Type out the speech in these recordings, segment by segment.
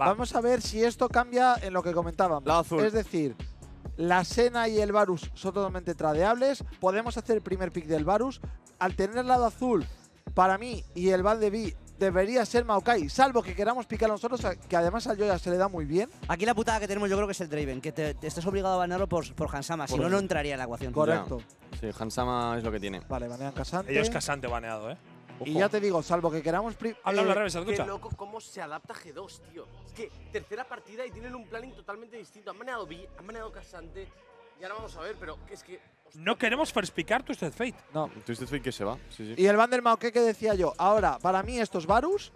Va. Vamos a ver si esto cambia en lo que comentábamos. Lado azul. Es decir, la Sena y el Varus son totalmente tradeables. Podemos hacer el primer pick del Varus. Al tener el lado azul, para mí y el Val de B debería ser Maokai, salvo que queramos picar nosotros, que además al Joya se le da muy bien. Aquí la putada que tenemos yo creo que es el Draven, que te, te estés obligado a banearlo por, por Hansama, si no, no entraría en la ecuación. Correcto. Sí, Hansama es lo que tiene. Vale, banean casante. Ellos casante baneado, ¿eh? Y ya te digo, salvo que queramos. Habla, eh, habla, Reves, Qué loco cómo se adapta G2, tío. Es que tercera partida y tienen un planning totalmente distinto. Han manejado B, han manejado Casante. Y ahora vamos a ver, pero es que. hostia, No queremos first picar Twisted Fate. no. Twisted Fate que se va. Sí, sí. Y el Van del Maokai que decía yo. Ahora, para mí, estos Varus.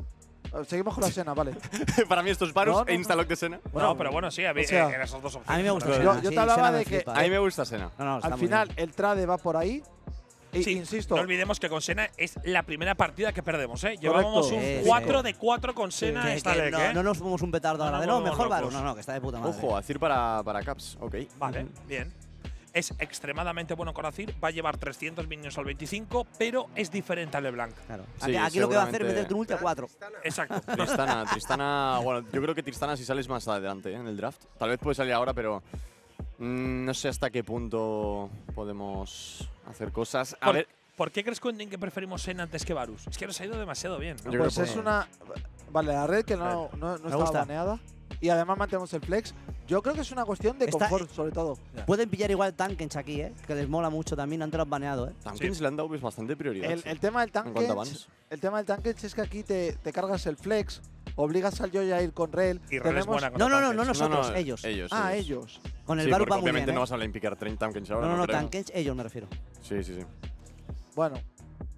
eh, Seguimos con la Sena, vale. Para mí esto es Varus No, no, e Instalock de Sena. no, pero bueno, sí, había, o sea, en esas dos opciones. A mí me gusta Sena, Yo- yo sí, te hablaba Sena me de que- flipa, A mí ¿eh? me gusta Sena. No, no, está Al final, bien. el trade va por ahí. Y, Sí, insisto, No olvidemos que con Sena es la primera partida que perdemos, ¿eh? Llevábamos Correcto. un Sí, sí. 4 de 4 con Sena Que- esta que leg, no, ¿eh? no nos fuimos un petardo No ahora nos de no, mejor Varus. locos. No, no, que está de puta madre. Ojo, Azir para, para Caps. Ok. Vale, bien. Es extremadamente bueno con Azir, va a llevar 300 minions al 25, pero es diferente al LeBlanc. Claro. Sí, aquí aquí lo que va a hacer es meterte un ulti a 4. Exacto. Tristana, Tristana. Bueno, yo creo que Tristana si sales más adelante ¿eh? en el draft. Tal vez puede salir ahora, pero. mm, no sé hasta qué punto podemos hacer cosas. A ¿Por, ver. ¿por qué crees, Quentin, que preferimos Sena antes que Varus? Es que nos ha ido demasiado bien. pues es una. Vale, la red que no, no, no estaba baneada. Y además mantenemos el flex. Yo creo que es una cuestión de Está- confort, sobre todo. Pueden pillar igual Tankens aquí, ¿eh? Que les mola mucho también, te lo han baneado, ¿eh? Tankins le han dado pues, bastante prioridad. El, sí. el tema del En cuanto. El tema del tanque es que aquí te, te cargas el flex, obligas al Joya a ir con Rel. Y Rel es buena No, no, no, no Tankens. nosotros, no, ellos. Ellos. Ah, ellos. Con el sí, va muy obviamente bien, no ¿eh? vas a limpicar 30 Tankins ahora. No, no, no, creo. Ellos me refiero. Sí, sí, sí. Bueno,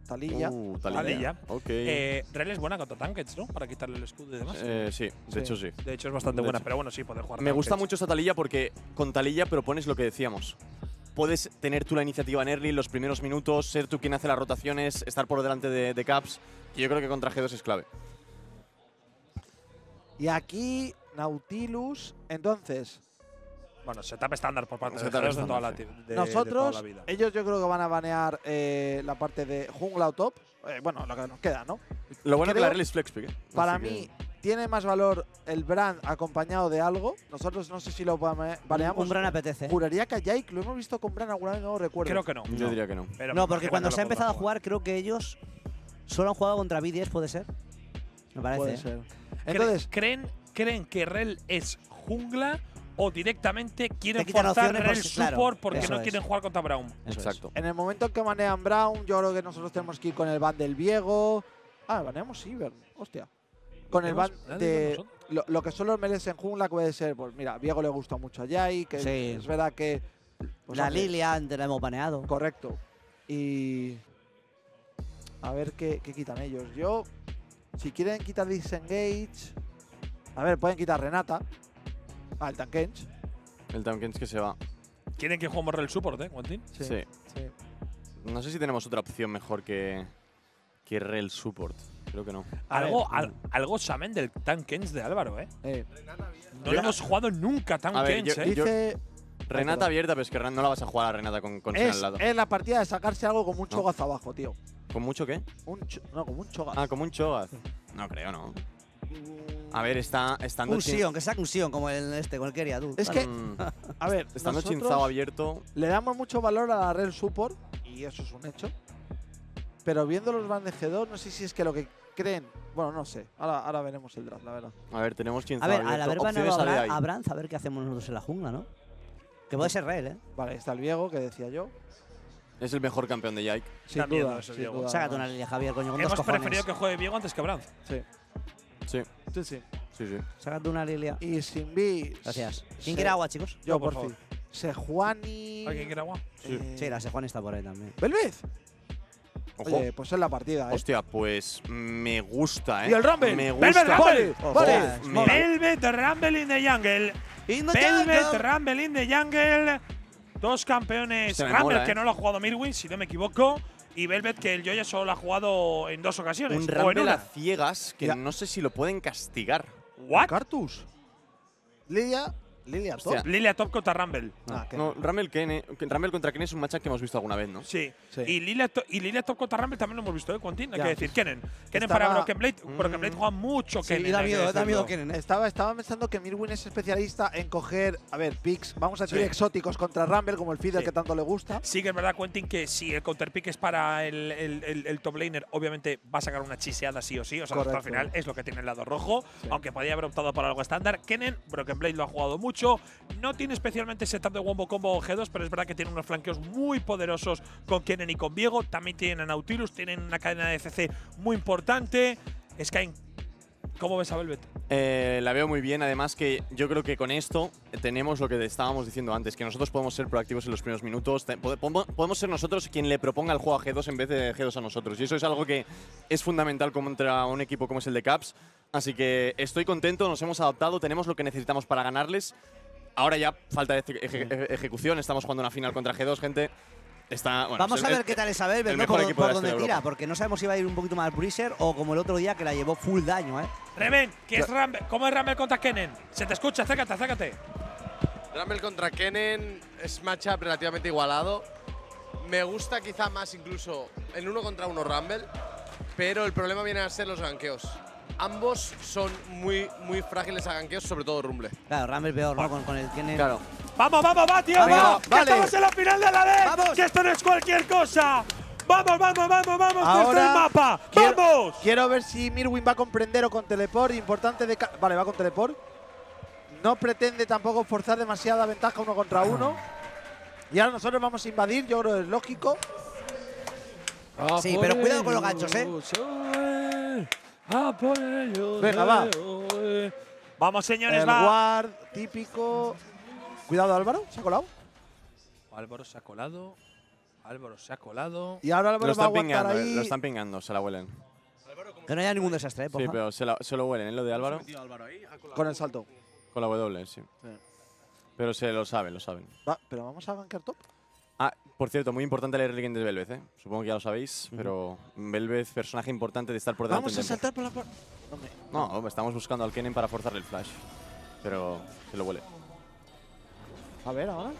Talilla. Uh, Talilla. Talilla. Ok. Eh, Rel es buena contra Tankets, ¿no? Para quitarle el escudo y demás. Eh, sí, de Sí. hecho sí. de hecho, es bastante de buena, hecho. pero bueno, sí, poder jugar Me gusta mucho esta Talilla porque con Talilla propones lo que decíamos. Puedes tener tú la iniciativa en early, los primeros minutos, ser tú quien hace las rotaciones, estar por delante de, de Caps. Y yo creo que contra G2 es clave. Y aquí, Nautilus. Entonces, Bueno, setup estándar por parte de, Setup G2 de toda la, de- de toda nosotros, la vida. ellos yo creo que van a banear eh, la parte de jungla o top. Eh, bueno, lo que nos queda, ¿no? Lo bueno es que Creo- la es flex pick. ¿eh? Para Así que- mí, tiene más valor el brand acompañado de algo. Nosotros no sé si lo bane- baneamos. Un gran apetece. Juraría que a Jake lo hemos visto con brand alguna vez, no lo recuerdo. Creo que no. Yo diría que no. Pero No, porque cuando se ha empezado a jugar, creo que ellos solo han jugado contra B10, ¿puede ser? Me parece. Puede ¿eh? ser. Entonces, ¿creen, ¿creen que Rel es jungla o directamente quieren forzar por si- claro, support porque no es. quieren jugar contra Brown? Eso es. Exacto. en el momento en que banean Brown, yo creo que nosotros tenemos que ir con el ban del Viego. Ah, baneamos Ivern. Hostia. Con el ban ¿Tenemos? ¿Nadie de. Lo, lo que son los melees en jungla puede ser, pues mira, Viego le gusta mucho a Jai, que Sí. es verdad que. pues, la hombre, Lilia antes la hemos baneado. Correcto. Y. A ver qué, qué quitan ellos. Yo. Si quieren quitar Disengage. A ver, pueden quitar Renata. Ah, el Tankens. El Tankins que se va. ¿Quieren que juguemos Rel support, eh, Quentin? Sí. sí. No sé si tenemos otra opción mejor que, que Rel Support. Creo que no. Algo, al- algo saben del Tankens de Álvaro, ¿eh? Eh, No lo hemos jugado nunca Tankens, yo- ¿eh? dice. Renata perdón. abierta, pero es que no la vas a jugar a Renata con, con Es, al lado. es la partida de sacarse algo con un No. chogazo abajo, tío. ¿Con mucho qué? Un no, como un chogazo. Ah, como un Cho'Gath. No creo, no. A ver, está estando Un Sion, que saque un Sion como el este, Keria, tú. Es Vale. que- Mm, A ver, estando chinzado abierto. le damos mucho valor a la Rel Support, y eso es un hecho. Pero viendo los G2, no sé si es que lo que creen. Bueno, no sé. Ahora, ahora veremos el draft, la verdad. A ver, tenemos A chinzado ver, al abierto. haber Opciones a, a Branz, a ver qué hacemos nosotros en la jungla, ¿no? Que puede ser real, ¿eh? Vale, está el Viego, que decía yo. Es el mejor campeón de Yike. Sin miedo duda, ese sin Viego. duda, Sácate una Lilia, Javier, coño, con Hemos dos cojones. preferido que juegue Viego antes que Branz. Sí, Sí, sí, sí. sí, sí. Sácate una Lilia. Y sin B. Gracias. ¿Quién quiere agua, chicos? Yo, por fin. Sejuani. ¿Alguien quiere agua? Sí. eh, Sí, la Sejuani está por ahí también. ¿Belvez? Ojo. Oye, pues es la partida, ¿eh? Hostia, pues me gusta, ¿eh? Y el Rumble. Me Velvet. Rumble. Velvet Rumble in the Jungle. In the Velvet jungle. Rumble in the Jungle. Dos campeones. Rumble mola, que ¿eh? no lo ha jugado Mirwin, si no me equivoco. Y Velvet que el Joya solo lo ha jugado en dos ocasiones. Un Rumble una. a ciegas que Ya. no sé si lo pueden castigar. ¿What? Cartus. Lidia. Lilia top. Lilia top contra Rumble. Ah, que No, Rumble, Kene- Rumble contra Ken es un matchup que hemos visto alguna vez, ¿no? Sí. Sí. Y, Lilia y Lilia top contra Rumble también lo hemos visto, ¿eh, Quentin? Hay Ya. que decir, Kennen. Kennen Estaba- para Broken Blade. Mm. Broken Blade juega mucho Sí, Kennen. da miedo, da miedo Kennen, ¿eh? Estaba, estaba pensando que Mirwin es especialista en coger, a ver, picks, vamos a decir Sí. exóticos contra Rumble, como el feeder Sí. que tanto le gusta. Sí que es verdad, Quentin, que si el counterpick es para el, el- el- el top laner, obviamente va a sacar una chiseada sí o sí. O sea, hasta al final es lo que tiene el lado rojo. Sí. Aunque podía haber optado por algo estándar. Kennen, Broken Blade lo ha jugado mucho. No tiene especialmente setup de Wombo Combo o G2, pero es verdad que tiene unos flanqueos muy poderosos con Kennen y con Viego. También tienen a Nautilus, tienen una cadena de CC muy importante. Sky, ¿cómo ves a Velvet? Eh, la veo muy bien, además que yo creo que con esto tenemos lo que estábamos diciendo antes, que nosotros podemos ser proactivos en los primeros minutos, podemos ser nosotros quien le proponga el juego a G2 en vez de G2 a nosotros, y eso es algo que es fundamental contra un equipo como es el de Caps, así que estoy contento, nos hemos adaptado, tenemos lo que necesitamos para ganarles, ahora ya falta eje- eje- eje- ejecución, estamos jugando una final contra G2, gente, está… bueno, Vamos es a el- ver qué tal es Abel, el ¿no? mejor por, por la dónde tira, porque no sabemos si va a ir un poquito más Breezer o como el otro día que la llevó full daño, ¿eh? Reven, ¿qué es Rumble? ¿cómo es Rumble contra Kennen? Se te escucha, acércate, acércate. Rumble contra Kennen es matchup relativamente igualado. Me gusta quizá más incluso en uno contra uno Rumble, pero el problema viene a ser los ganqueos. Ambos son muy, muy frágiles a ganqueos, sobre todo Rumble. Claro, Rumble peor, ¿no? Con, con el tiene. Claro, Vamos, vamos, va, tío, Venga, va. Que vale. estamos en la final de la ley. Vamos. Que esto no es cualquier cosa. Vamos, vamos, vamos, vamos. Ahora el mapa. quiero- Vamos. Quiero ver si Mirwin va con prender o con teleport. Importante de. Vale, va con teleport. No pretende tampoco forzar demasiada ventaja uno contra uno. Y ahora nosotros vamos a invadir, yo creo que es lógico. Sí, pero cuidado con los ganchos, ¿eh? Venga, va. Vamos, señores, El va. guard típico. Cuidado, Álvaro, se ha colado. Álvaro se ha colado. Álvaro se ha colado. Y ahora lo Álvaro va a aguantar pingando, eh, ahí. lo están pingando, se la huelen. Que no haya ningún desastre, ¿eh? Sí, pero se, la- se lo huelen, ¿eh? Lo de Álvaro. Con el salto. Con la W, sí. Sí. Pero se lo saben, lo saben. Va, pero vamos a gankar top. Por cierto, muy importante el early game de Velvez, ¿eh? Supongo que ya lo sabéis, pero Velvez, personaje importante de estar por delante. Vamos a saltar por la par- No me- No, hombre, estamos buscando al Kennen para forzarle el flash. Pero se lo huele. A ver, ahora.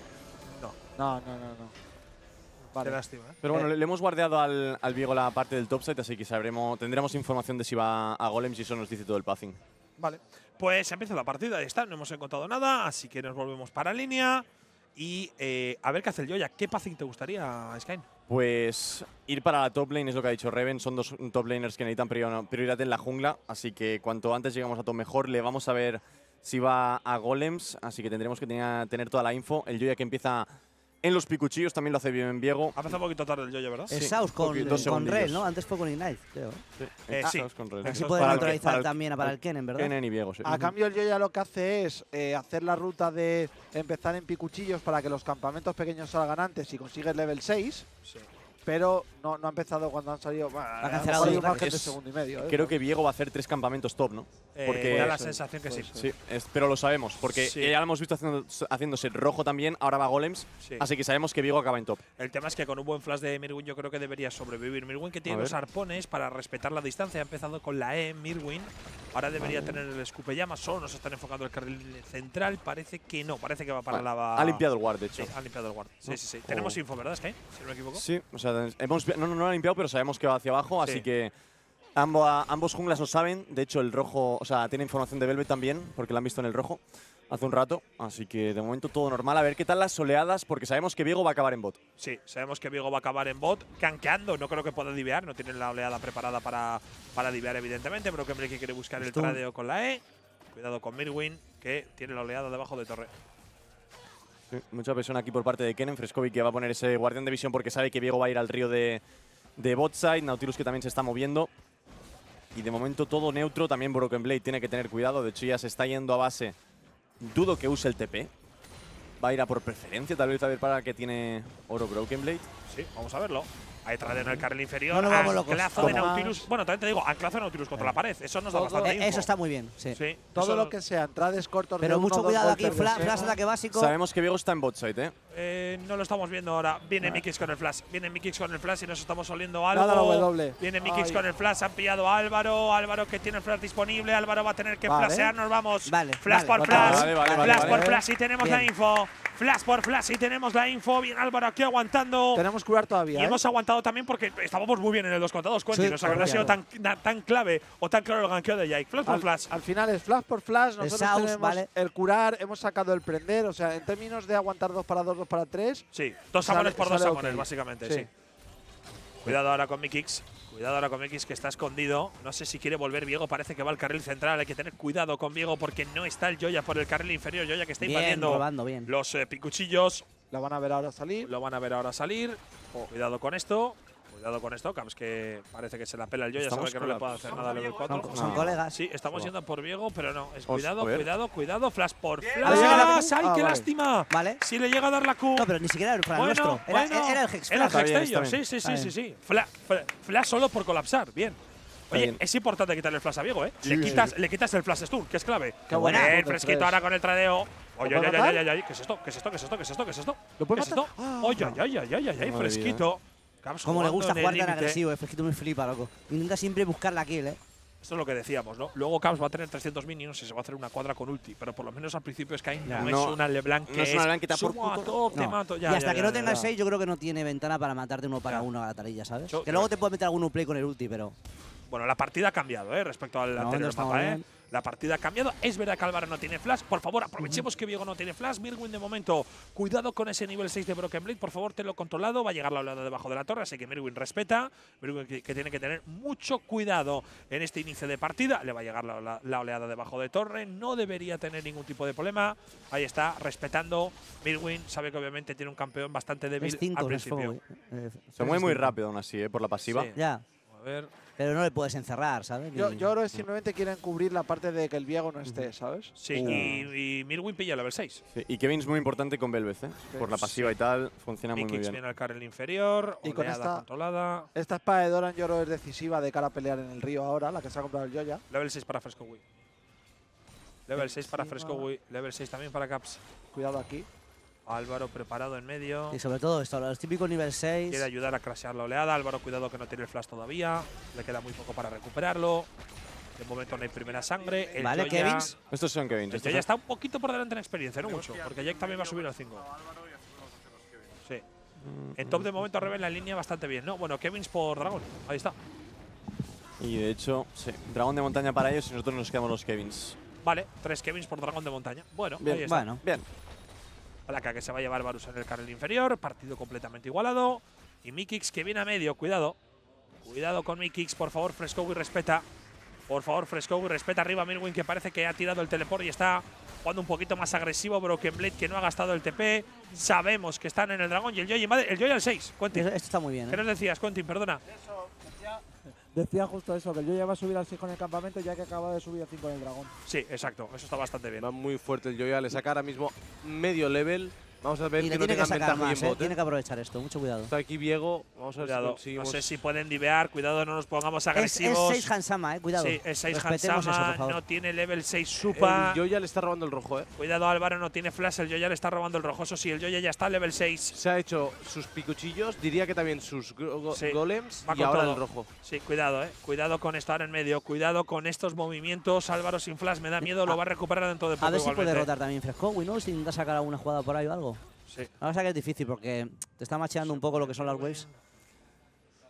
No. No, no, no, no. Qué Vale. lástima, ¿eh? Pero bueno, Eh. le, le hemos guardado al, al Viego la parte del topside, así que sabremos, tendremos información de si va a Golems y eso nos dice todo el pathing. Vale. Pues empieza la partida, ya está. No hemos encontrado nada, así que nos volvemos para línea. Y a ver qué hace el Joya. ¿Qué passing te gustaría, Skyne? Pues ir para la top lane es lo que ha dicho Reven. Son dos top laners que necesitan prior- prioridad en la jungla. Así que cuanto antes llegamos a top mejor. Le vamos a ver si va a golems. Así que tendremos que tener, toda la info. El Joya que empieza en los picuchillos también lo hace bien Viego. Ha empezado un poquito tarde el Joya, ¿verdad? Es Sí, Saus con, con Rel. ¿no? Antes fue con Ignite, creo. Sí, Eh, ah, sí. Saus con Red. Así Así Eso puede Para el que- neutralizar para el- también para el Kennen, ¿verdad? Kennen y Viego, sí. A cambio, el Joya lo que hace es eh, hacer la ruta de empezar en picuchillos para que los campamentos pequeños salgan antes y consigues level 6. Sí. Pero no, no ha empezado cuando han salido. Bueno, a lo cancelado un margen de ataques. segundo y medio. ¿eh? Creo que Viego va a hacer tres campamentos top, ¿no? Eh, Porque- da la ser, sensación que sí. Sí, es- pero lo sabemos, porque Sí. ya lo hemos visto haciendo- haciéndose rojo también, ahora va Golems, Sí. así que sabemos que Viego acaba en top. El tema es que con un buen flash de Mirwin yo creo que debería sobrevivir. Mirwin que tiene A los arpones para respetar la distancia. Ha empezado con la E, Mirwin. Ahora debería tener el escupe llama. Solo nos están enfocando el carril central. Parece que no. Parece que va para Vale. la… Ha limpiado el guard, de Sí, hecho. ha limpiado el guard. Sí, ¿No? sí, sí. O- Tenemos info, ¿verdad, Sky? Si no me equivoco. Sí, o sea, hemos, no, no, no lo ha limpiado, pero sabemos que va hacia abajo, Sí. así que ambos, ambos junglas lo saben. De hecho, el rojo, o sea, tiene información de Velvet también, porque lo han visto en el rojo hace un rato. Así que de momento todo normal. A ver qué tal las oleadas, porque sabemos que Viego va a acabar en bot. Sí, sabemos que Viego va a acabar en bot, canqueando, no creo que pueda divear, no tienen la oleada preparada para, para divear evidentemente, pero que quiere buscar el tradeo con la E. Cuidado con Mirwin, que tiene la oleada debajo de torre. Sí, mucha presión aquí por parte de Kennen. Frescovic que va a poner ese guardián de visión porque sabe que Viego va a ir al río de, de botside. Nautilus que también se está moviendo. Y de momento todo neutro. También Broken Blade tiene que tener cuidado. De hecho ya se está yendo a base. Dudo que use el TP. Va a ir a por preferencia, tal vez a ver para que tiene oro Broken Blade. Sí, vamos a verlo. Hay tradeo en el carril inferior. No nos vamos locos. anclazo de Nautilus. más- Bueno, también te digo, anclazo de Nautilus contra la pared. Eso nos da Todo- bastante Eh, info. eso está muy bien, sí. Sí, Todo eso lo que sea entrades cortos de Pero uno, mucho dos cuidado aquí, flash de ataque básico. Sabemos que Viego está en botside, ¿eh? Eh, no lo estamos viendo ahora. Viene Mikix con el flash. Viene Mikix con el flash y nos estamos oliendo Nada, algo. W. Viene Mikix con el flash. Han pillado a Álvaro. Álvaro que tiene el flash disponible. Álvaro va a tener que Vale. flashear. Nos vamos. Vale, Flash vale, por flash. vale, vale, vale, flash vale. por flash. Y tenemos la info. Flash por flash. Y tenemos la info. Bien, Álvaro aquí aguantando. Tenemos curar todavía. Y ¿eh? hemos aguantado también porque estábamos muy bien en el 2 contra 2, Quentin. Sí, o sea, que no ha sido tan, na- tan clave o tan claro el ganqueo de Jake. Flash por Al, flash. al final es flash por flash. Nosotros Saus, tenemos vale. el curar, hemos sacado el prender. O sea, en términos de aguantar dos para dos, dos para tres. Sí, dos samones por dos samones, ok. básicamente, Sí. sí. Cuidado ahora con Mikix. Cuidado ahora con Mikix que está escondido. No sé si quiere volver Viego. Parece que va al carril central. Hay que tener cuidado con Viego porque no está el Joya por el carril inferior. Joya que está invadiendo los eh, picuchillos. La van a ver ahora salir. Lo van a ver ahora salir. Cuidado con esto. Cuidado con esto. Caps que parece que se la pela el Joya. Sabe Estamos que no le puede hacer nada al level 4. Son, son No. colegas. Sí, estamos yendo por Viego, pero no. Es Os- cuidado, ver. cuidado, cuidado. Flash por flash. la- ¡Ay, Ah, qué vale. lástima! Vale. Si le llega a dar la Q. No, pero ni siquiera era el Bueno, nuestro. Era, bueno, era el Hex Era el Flash. Hex bien, Sí, sí, sí, sí, sí. Fla- fla- flash solo por colapsar. Bien. Oye, es importante quitarle el flash a Viego, ¿eh? le, Sí, quitas, le quitas el flash stun, que es clave. Qué buena. Bien, fresquito ahora con el tradeo. Oye, ay, ay, matar? ay, ay, ay, ¿qué es esto? ¿Qué es esto? ¿Qué es esto? ¿Qué es esto? ¿Qué es esto? ¿Lo puede ¿Qué es esto? matar? Ah. Oye, ay, ay, ay, ay, ay, Madre fresquito. Cómo le gusta jugar tan agresivo, eh. Fresquito me flipa, loco. Intenta siempre buscar la kill, eh. Esto es lo que decíamos, ¿no? Luego Caps va a tener 300 minions y se va a hacer una cuadra con ulti, pero por lo menos al principio Sky no, No, es una LeBlanc que no es una LeBlanc que te por puto- todo, te No. mato. Ya, y hasta ya, que ya, no tenga ya. 6, yo creo que no tiene ventana para matarte uno para uno a la tarilla, ¿sabes? Yo- que luego te puede meter algún play con el ulti, pero. Bueno, la partida ha cambiado, ¿eh? Respecto al anterior mapa, ¿eh? La partida ha cambiado. Es verdad que Álvaro no tiene flash. Por favor, aprovechemos que Viego no tiene flash. Mirwin de momento, cuidado con ese nivel 6 de Broken Blade. Por favor, tenlo controlado. Va a llegar la oleada debajo de la torre, así que Mirwin respeta. Mirwin que, que tiene que tener mucho cuidado en este inicio de partida. Le va a llegar la, la- la oleada debajo de torre. No debería tener ningún tipo de problema. Ahí está, respetando. Mirwin sabe que obviamente tiene un campeón bastante débil Es 5, al principio. eh. Eh, Se mueve muy rápido aún así, ¿eh? Por la pasiva. Sí. Ya, A ver. pero no le puedes encerrar, ¿sabes? Yo, yo creo que simplemente quieren cubrir la parte de que el Viego no esté, ¿sabes? Sí, Uh. y, y Mirwin pilla level 6. Sí, Y Kevin es muy importante con Belvez, ¿eh? Por la pasiva y tal, funciona muy, muy bien. viene al carril inferior. Y con esta- controlada. Esta espada de Doran yo creo es decisiva de cara a pelear en el río ahora, la que se ha comprado el Yoya. Level 6 para Fresco Wii. Level 6 para. Fresco Wii. Level 6 también para Caps. Cuidado aquí. Álvaro preparado en medio. Y sobre todo esto, los típicos nivel 6. Quiere ayudar a crashear la oleada. Álvaro, cuidado que no tiene el flash todavía. Le queda muy poco para recuperarlo. De momento no hay primera sangre. El Vale, Joya- Kevins. Estos son Kevin. El estos Joya son- está un poquito por delante en experiencia, no mucho. Porque Jack también va a subir al 5. Sí. En top de momento Rebel la línea bastante bien, ¿no? Bueno, Kevins por Dragón. Ahí está. Y de hecho, sí, dragón de montaña para ellos y nosotros nos quedamos los Kevins. Vale, tres Kevins por Dragón de montaña. Bueno, Bien, ahí está. Bueno, Bien. Placa que se va a llevar Varus en el carril inferior. Partido completamente igualado. Y Mikix que viene a medio. Cuidado. Cuidado con Mikix. Por favor, Frescowi respeta. Por favor, Frescowi respeta arriba Mirwin que parece que ha tirado el teleport y está jugando un poquito más agresivo. Broken Blade que no ha gastado el TP. Sabemos que están en el dragón y el Joy. El Joy al 6. Quentin. esto esto está muy bien. ¿Qué ¿eh? nos decías, Quentin? Perdona. Decía justo eso, que el Yoya va a subir al 6 con el campamento ya que acaba de subir al 5 con el dragón. Sí, exacto. Eso está bastante bien. Va muy fuerte el Joya, le saca ahora mismo medio level. Vamos a ver Y que no tiene que sacar más, ¿eh? bot. Tiene ¿eh? que aprovechar esto, mucho cuidado. Está aquí Viego. Vamos a ver Cuidado. si No sé si pueden divear. Cuidado, no nos pongamos Es, agresivos. 6 Hansama, eh, cuidado. Sí, es 6 Respetemos Hansama. no tiene level 6 Supa. El Joya le está robando el rojo, ¿eh? Cuidado, Álvaro no tiene flash. El Joya le está robando el rojo. Eso sí, el Joya ya está level 6. Se ha hecho sus picuchillos, diría que también sus go- go- Sí, golems va y ahora todo. el rojo. Sí, cuidado, eh. Cuidado con esto ahora en medio. Cuidado con estos movimientos. Álvaro sin flash me da miedo. Lo va a recuperar dentro de poco A ver si puede igualmente. rotar también Frescowi, ¿no? Si intenta sacar alguna jugada por ahí o algo. Sí. La es que es difícil porque te está macheando un poco lo que son las waves.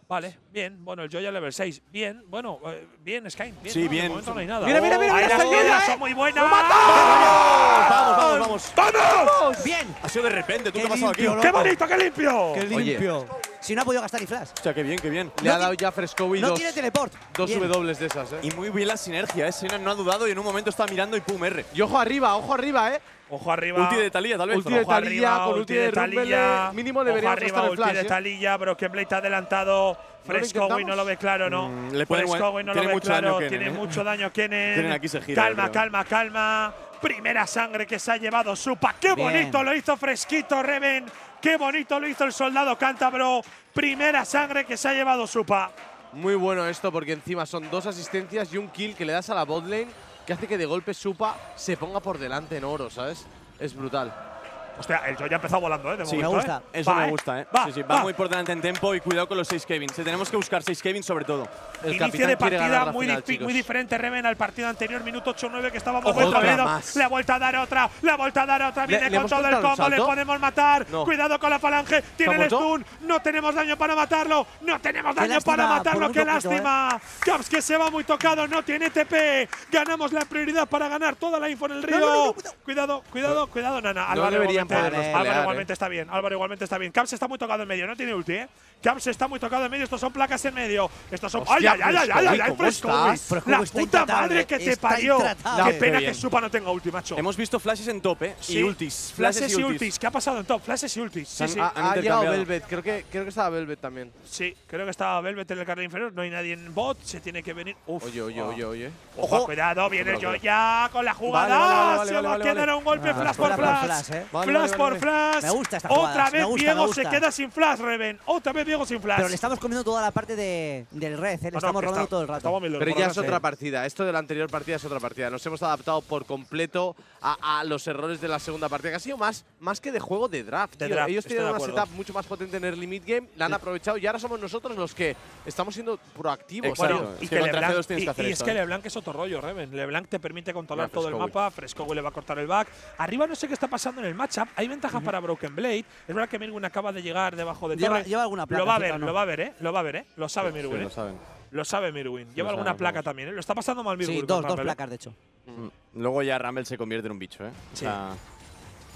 Vale, bien. Bueno, el Joya level 6. Bien, bueno, eh, bien, Sky. Bien, Sí, ¿no? De bien. momento no hay nada. Mira, mira, mira, mira, Joya, Joya, son muy buenas. Vamos, vamos, vamos. ¡Vamos! ¡Bien! Ha sido de repente, ¿tú Qué qué ha pasado aquí? limpio, ¡Qué bonito, qué limpio! ¡Qué Oye. limpio! Si no ha podido gastar ni flash. O sea, qué bien, qué bien. Le No ha dado ya Frescowi No dos, tiene teleport. dos Bien. W de esas, ¿eh? Y muy bien la sinergia, ¿eh? Sena no ha dudado y en un momento está mirando y pum, R. Y ojo arriba, ojo arriba, ¿eh? Ojo arriba. Ulti de Talía, tal vez. Ulti de arriba, con ulti ulti de. Rumble, mínimo Ojo deberíamos arriba, ulti de ¿eh? Taliyah, Broken Blade adelantado. Frescowi intentamos? no lo ve claro, ¿no? Mm, le Frescowi no lo tiene ve mucho claro. tiene ¿eh? mucho daño Kennen. Kennen aquí se gira, Calma, calma, calma. Primera sangre que se ha llevado Supa. ¡Qué Bien. bonito lo hizo Fresquito, Reven! ¡Qué bonito lo hizo el soldado cántabro! Primera sangre que se ha llevado Supa. Muy bueno esto porque encima son dos asistencias y un kill que le das a la botlane que hace que de golpe Supa se ponga por delante en oro, ¿sabes? Es brutal. Hostia, el Joy ya ha empezado volando, ¿eh? De Sí, momento, me gusta. ¿eh? Eso Va, me ¿eh? gusta, ¿eh? Va, sí, sí, va, va. muy por delante en tempo y cuidado con los 6 Kevins. Eh, Tenemos que buscar 6 Kevins sobre todo. El Inicio de partida muy, final, di- chicos. muy diferente, Reven, al partido anterior, minuto 8-9, que estábamos muy más. Le ha vuelto a dar otra, le ha vuelto a dar otra. Viene con todo el combo, le podemos matar. No. Cuidado con la falange, tiene el stun. No tenemos daño para matarlo, no tenemos daño lástima, para matarlo. ¡Qué lástima! Caps que se va muy tocado, no tiene TP. Ganamos la prioridad para ganar toda la info en el río. Cuidado, cuidado, cuidado, Nana. Álvaro Álvaro igualmente está bien. Álvaro igualmente está bien. Caps está muy tocado en medio, no tiene ulti, ¿eh? Caps está muy tocado en medio. Estos son placas en medio. Estos son. Hostia, ¡Ay, ay, ay, ay, ay, ay, ay, ¿cómo Fresco, La puta madre que te parió. Qué pena que. Supa no tenga ulti, macho. Hemos visto flashes en top, ¿eh? Sí. Y ultis. Flashes y ultis. ¿Qué ha pasado en top? Flashes y ultis. Sí, sí. han Ha, llegado. Velvet, creo que, creo que estaba Velvet también. Sí, creo que estaba Velvet en el carril inferior. No hay nadie en bot. Se tiene que venir. Uf. Oye, oye, Ah. oye, oye. Ojo, cuidado, viene que- ya con la jugada. Se va a quedar un golpe Ah, flash por flash por flash. ¿eh? Por vale. flash. Me gusta esta Otra jugada, vez me gusta, Diego me se queda sin flash, Reven. Otra vez Diego sin flash. Pero le estamos comiendo toda la parte de, del red, ¿eh? Le No, no, estamos que robando está- todo el rato. Pero ya es otra partida. Esto de la anterior partida es otra partida. Nos hemos adaptado por completo a, a los errores de la segunda partida, que ha sido más, más que de juego de draft. De draft, Ellos tienen una setup mucho más potente en early mid game, la han aprovechado y ahora somos nosotros los que estamos siendo proactivos. Exacto. Y Es que LeBlanc, G2 tienes y, que hacer y es esto, que ¿eh? LeBlanc es otro rollo, Reven. LeBlanc te permite controlar todo el mapa. Frescowi le va a cortar el back. Arriba no sé qué está pasando en el matchup. Hay ventaja para Broken Blade. Es verdad que Mirwin acaba de llegar debajo de Lleva- torre. lleva alguna placa Lo va a ver, ¿no? lo va a ver, ¿eh? Lo va a ver, ¿eh? Lo sabe Sí, Mirwin, lo ¿eh? saben. Lo sabe Mirwin. Lleva Lo alguna saben, placa vamos. también, ¿eh? Lo está pasando mal Mirwin. Sí, dos, dos ¿eh? placas, de hecho. Mm. Luego ya Rumble se convierte en un bicho, ¿eh? O Sí. sea,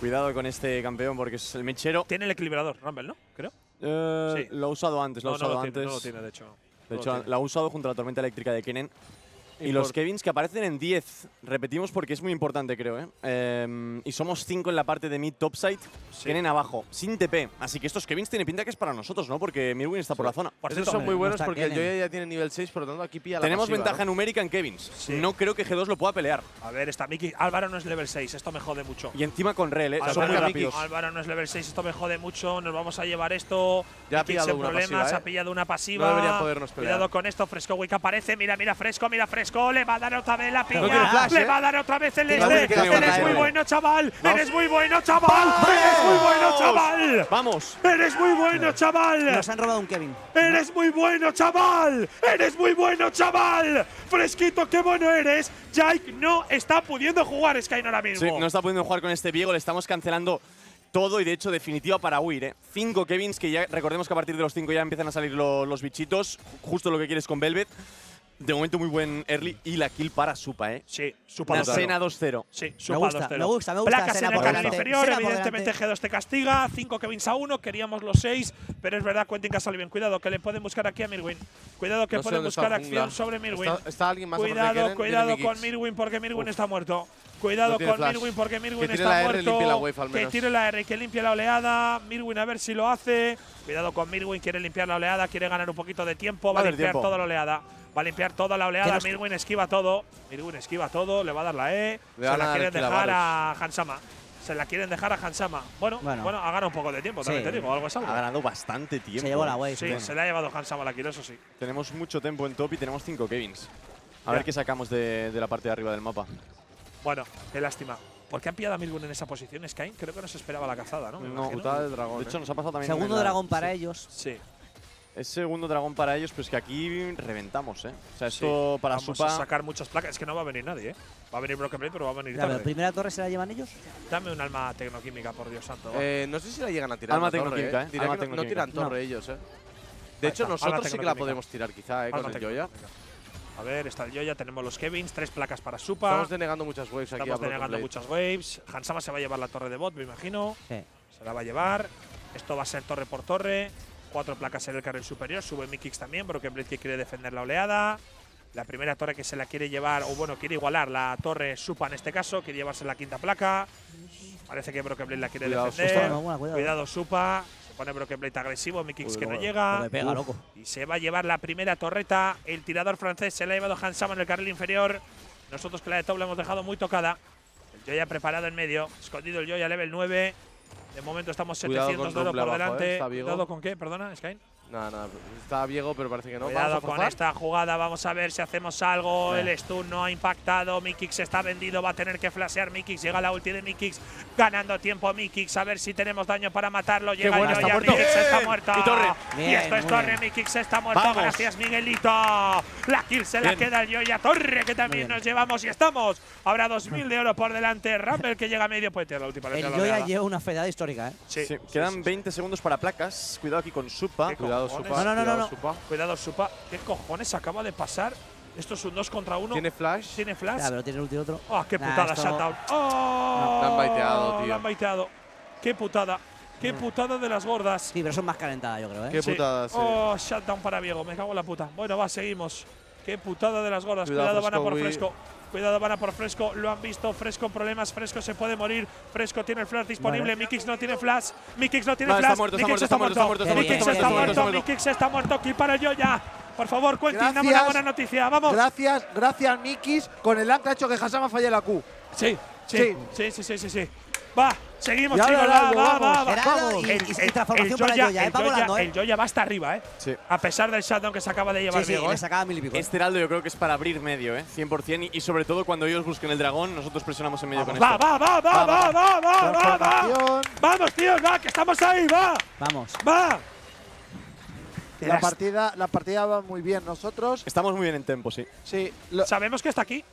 cuidado con este campeón porque es el mechero. Tiene el equilibrador, Rumble, ¿no? Creo. Eh, Sí. Lo ha usado antes, lo No, ha no usado lo, antes. tiene, no lo tiene, de hecho. De No lo hecho, la ha usado junto a la tormenta eléctrica de Kennen. Y, Y los Kevins que aparecen en 10. Repetimos porque es muy importante, creo. ¿eh? Em, y somos 5 en la parte de mid topside. Sí. Kennen abajo, sin TP. Así que estos Kevins tienen pinta que es para nosotros, ¿no? Porque Mirwin está por la zona. Por Esos cierto, son muy no buenos porque el. Joya ya tiene nivel 6, por lo tanto aquí pilla la Tenemos pasiva, ventaja ¿no? numérica en Kevins. Sí. No creo que G2 lo pueda pelear. A ver, está Miki. Álvaro no es level 6, esto me jode mucho. Y encima con Rel, ¿eh? Son Álvaro, muy Miki. rápidos. Álvaro no es level 6, esto me jode mucho. Nos vamos a llevar esto. Ya ha Miki pillado sin una problemas, pasiva, ¿eh? ha pillado una pasiva. No deberían podernos pelear. Cuidado con esto, Fresco que aparece. Mira, mira, Fresco, mira, Fresco. Le va a dar otra vez la piña. tiene flash, Le ¿eh? va a dar otra vez el este. Eres muy bueno, chaval. Eres muy bueno, chaval. Eres muy bueno, chaval. ¡Vamos! Eres muy bueno, chaval. Nos han robado un Kevin. Eres muy bueno, chaval. Eres muy bueno, chaval. Fresquito, qué bueno eres. Jake no está pudiendo jugar Skyne ahora mismo. Sí, no está pudiendo jugar con este Viego, le estamos cancelando todo y de hecho definitiva para huir. ¿eh? Cinco Kevins, que ya recordemos que a partir de los cinco ya empiezan a salir lo- los bichitos, justo lo que quieres con Velvet. De momento muy buen early y la kill para Supa, ¿eh? Sí, Supa 2-0. Sena 2-0. Sí, Me Supa gusta, 2-0. me gusta, me gusta. Placas Sena en el canal inferior, Sena evidentemente delante. G2 te castiga. 5 Kevins a 1, queríamos los 6, pero es verdad, Quentin que ha salido bien. Cuidado, que le pueden buscar aquí a Mirwin. Cuidado, que No pueden buscar acción sobre Mirwin. Está, está alguien más Cuidado, Kennen, cuidado con. Mirwin porque Mirwin Uf. está muerto. Cuidado No con flash. Mirwin porque Mirwin Que tire está la R, muerto. limpie la wave al que tire la R, que limpie la oleada. Mirwin a ver si lo hace. Cuidado con Mirwin, quiere limpiar la oleada, quiere ganar un poquito de tiempo. Va a limpiar toda la oleada. Va a limpiar toda la oleada. Mirwin esquiva todo. Mirwin esquiva todo, le va a dar la E. Le Se la quieren dejar a Hansama. Se la quieren dejar a Hansama. Bueno, bueno, Bueno. ha ganado un poco de tiempo, también Sí. te digo, algo es algo. Ha ganado bastante tiempo. Se llevó la ¿eh? wave. Sí, bueno. se le ha llevado Hansama la kill, eso sí. Tenemos mucho tiempo en top y tenemos cinco Kevins. A Ya. ver qué sacamos de, de la parte de arriba del mapa. Bueno, qué lástima. ¿Por qué han pillado a Mirwin en esa posición, Skyne? Creo que no se esperaba la cazada, ¿no? Me No, imagino. Putada del dragón. De hecho, eh. nos ha pasado también. Segundo la- dragón para sí. ellos. Sí. Es segundo dragón para ellos, pero es que aquí reventamos, ¿eh? O sea, esto Sí. para Vamos Supa. a sacar muchas placas. Es que no va a venir nadie, ¿eh? Va a venir Broken Blade, pero va a venir Ya, tarde. primera torre se la llevan ellos. Dame un alma tecnoquímica, por Dios santo. Eh, no sé si la llegan a tirar. Alma la torre, tecnoquímica, ¿eh? Alma que no- tiran torre ellos, eh. De hecho, nosotros sí que la podemos tirar, quizá, eh, con el Joya. A ver, está el Joya, tenemos los Kevins, tres placas para Supa. Estamos denegando muchas waves aquí Estamos denegando Blade. muchas waves. Hansama se va a llevar la torre de bot, me imagino. Sí. Se la va a llevar. Esto va a ser torre por torre. Cuatro placas en el carril superior. Sube Mikix también. Broken Blade que quiere defender la oleada. La primera torre que se la quiere llevar, o bueno, quiere igualar la torre Supa en este caso. Quiere llevarse la quinta placa. Parece que Broken Blade la quiere Cuidado, defender. Supa, no, bueno, cuidado. Cuidado, Supa. Se pone Broken Blade agresivo. Mikix que no llega. Me pega, loco. Y se va a llevar la primera torreta. El tirador francés se la ha llevado Hansama en el carril inferior. Nosotros que la de top la hemos dejado muy tocada. El Joya preparado en medio. Escondido el Joya level 9. De momento estamos Cuidado 700 con de oro por abajo, delante. eh. Cuidado con qué, perdona, Skyne. Nada, nada. Está Viego, pero parece que no. Cuidado Vamos a con esta jugada, vamos a ver si hacemos algo. El stun no ha impactado. Mikix está vendido, va a tener que flashear Mikix. Llega la ulti de Mikix, ganando tiempo Mikix. A ver si tenemos daño para matarlo. Llega buena, el está Yoya, muerto. Mikix está muerto. Y torre. y Bien, esto es muy torre, bien. Mikix está muerto. Vamos. Gracias, Miguelito. La kill se la Bien. queda el Yoya. Torre que también nos llevamos y estamos. Habrá 2.000 de oro por delante. Rumble que llega a medio. Puede tirar la ulti para El Yoya lleva una fedada histórica, ¿eh? Sí, Sí, sí, quedan sí, sí. 20 segundos para placas. Cuidado aquí con Supa. ¿Qué Cuidado? Supa. No, no, no, cuidado, no. Supa. Cuidado, Supa. ¿Qué cojones acaba de pasar? Esto es un 2 contra 1. ¿Tiene flash? ¿Tiene flash? Ya, pero tiene el ulti otro. ¡Oh, qué Nah, putada, esto- shutdown! ¡Oh! La han baiteado, tío. La han baiteado. ¡Qué putada! ¡Qué putada de las gordas! Sí, pero son más calentadas, yo creo, ¿eh? Qué putada, sí. ¡Oh, shutdown para Viego! Me cago en la puta. Bueno, va, seguimos. ¡Qué putada de las gordas! Cuidado, Cuidado, van a por Fresco, Fresco. Cuidado, van a por Fresco. Lo han visto. Fresco, problemas. Fresco se puede morir. Fresco tiene el flash disponible. Mikix no tiene flash. Mikix no tiene No, flash. está Mikix muerto, está muerto, está muerto, Mikix está muerto, muerto. está muerto. Mikix está muerto. Kill para yo ya. Por favor, Quentin, dame una buena noticia. Vamos. Gracias, gracias, Mikis. Con el ancla ha hecho que Hasama falle la Q. Sí, sí, Sí. sí, sí, sí, sí, sí. Va, seguimos, chicos, va, va, va, vamos. el ¿eh? el Yoya va hasta arriba, ¿eh? Sí. A pesar del shutdown que se acaba de llevar Sí, sí, Diego, ¿eh? sacaba mil y pico. ¿eh? Este heraldo yo creo que es para abrir medio, ¿eh? 100%. Y, y sobre todo cuando ellos busquen el dragón, nosotros presionamos en medio con Va, esto. va, va, va, va, va, va, va, va. Vamos, tíos, va, que estamos ahí, va, Vamos. va. La partida, la partida va muy bien. Nosotros, Estamos muy bien en tempo, sí. sí. lo- Sabemos que está aquí.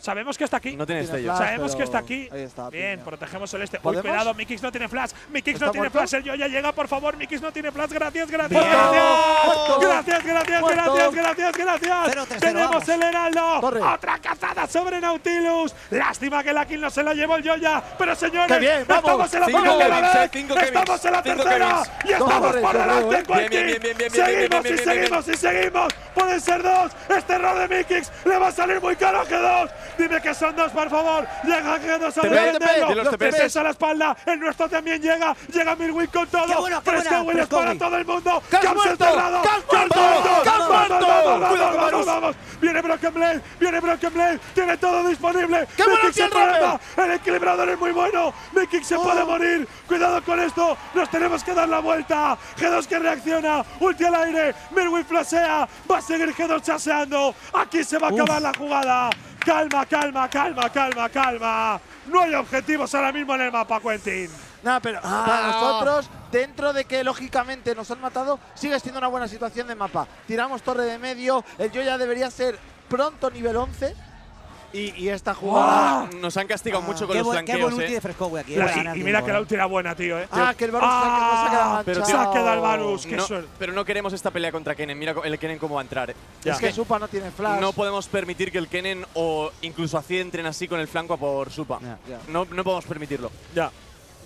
Sabemos que está aquí. No tiene flash. Sabemos que está aquí. ahí está, Bien, piña. protegemos el este. Uy, cuidado, Mikix no tiene flash. Mikix no ¿Está tiene muerto? flash. El Yoya llega, por favor. Mikix no tiene flash. Gracias, gracias, gracias. Muerto. Gracias, gracias, Muerto. gracias, gracias, Tenemos vamos. el Heraldo. Torre. Otra cazada sobre Nautilus. Lástima que la kill no se la llevó el Yoya. Pero señores, ¡Qué bien, vamos! estamos en la Cinco primera vez. eh, cinco Kevins, Estamos en la tercera. Y estamos por yo delante, eh. Quentin. Bien, bien, bien, bien, bien, Seguimos y seguimos y seguimos. Pueden ser dos. Este error de Mikix le va a salir muy caro a G2. Dime que son dos, por favor. Llega G2 a TP, defenderlo. de los Los TPs. TPs a la espalda. El nuestro también llega. Llega Milwin con todo. Qué bueno, qué Fresco buena, Williams Fresco para todo el mundo. ¡Que has Caps muerto! enterrado. ¡Que has ¡Que has muerto! muerto! ¡Que has ¡Vamos, muerto! vamos, vamos, Cuidado, vamos, Varus. vamos! Viene Broken Blade. Viene Broken Blade. Tiene todo disponible. ¡Qué bueno se! El equilibrador es muy bueno. Mikix se puede morir. Cuidado con esto. Nos tenemos que dar la vuelta. G2 que reacciona. Ulti al aire. Mirwin flasea. Va a seguir G2 chaseando. Aquí se va a acabar la jugada. Calma, calma, calma, calma, calma. No hay objetivos ahora mismo en el mapa, Quentin. Nada, pero Ah. para nosotros, dentro de que lógicamente nos han matado, sigue siendo una buena situación de mapa. Tiramos torre de medio, el Yoya debería ser pronto nivel 11. Y, y esta jugada. Nos han castigado mucho con Qué los buen, qué flanqueos, buen ulti de ¿eh? Fresco, güey, aquí. La- para y, mira tiempo, que la ¿eh? ulti era buena, tío. Eh. Ah, que el Varus Ah, se ha quedado pero Se ha quedado el Varus. Qué No, suerte. pero no queremos esta pelea contra Kennen. Mira el Kennen cómo va a entrar. eh. Ya. Es que Supa no tiene flash. No podemos permitir que el Kennen o incluso así entren así con el flanco a por Supa. Ya. Ya. No, no podemos permitirlo. Ya,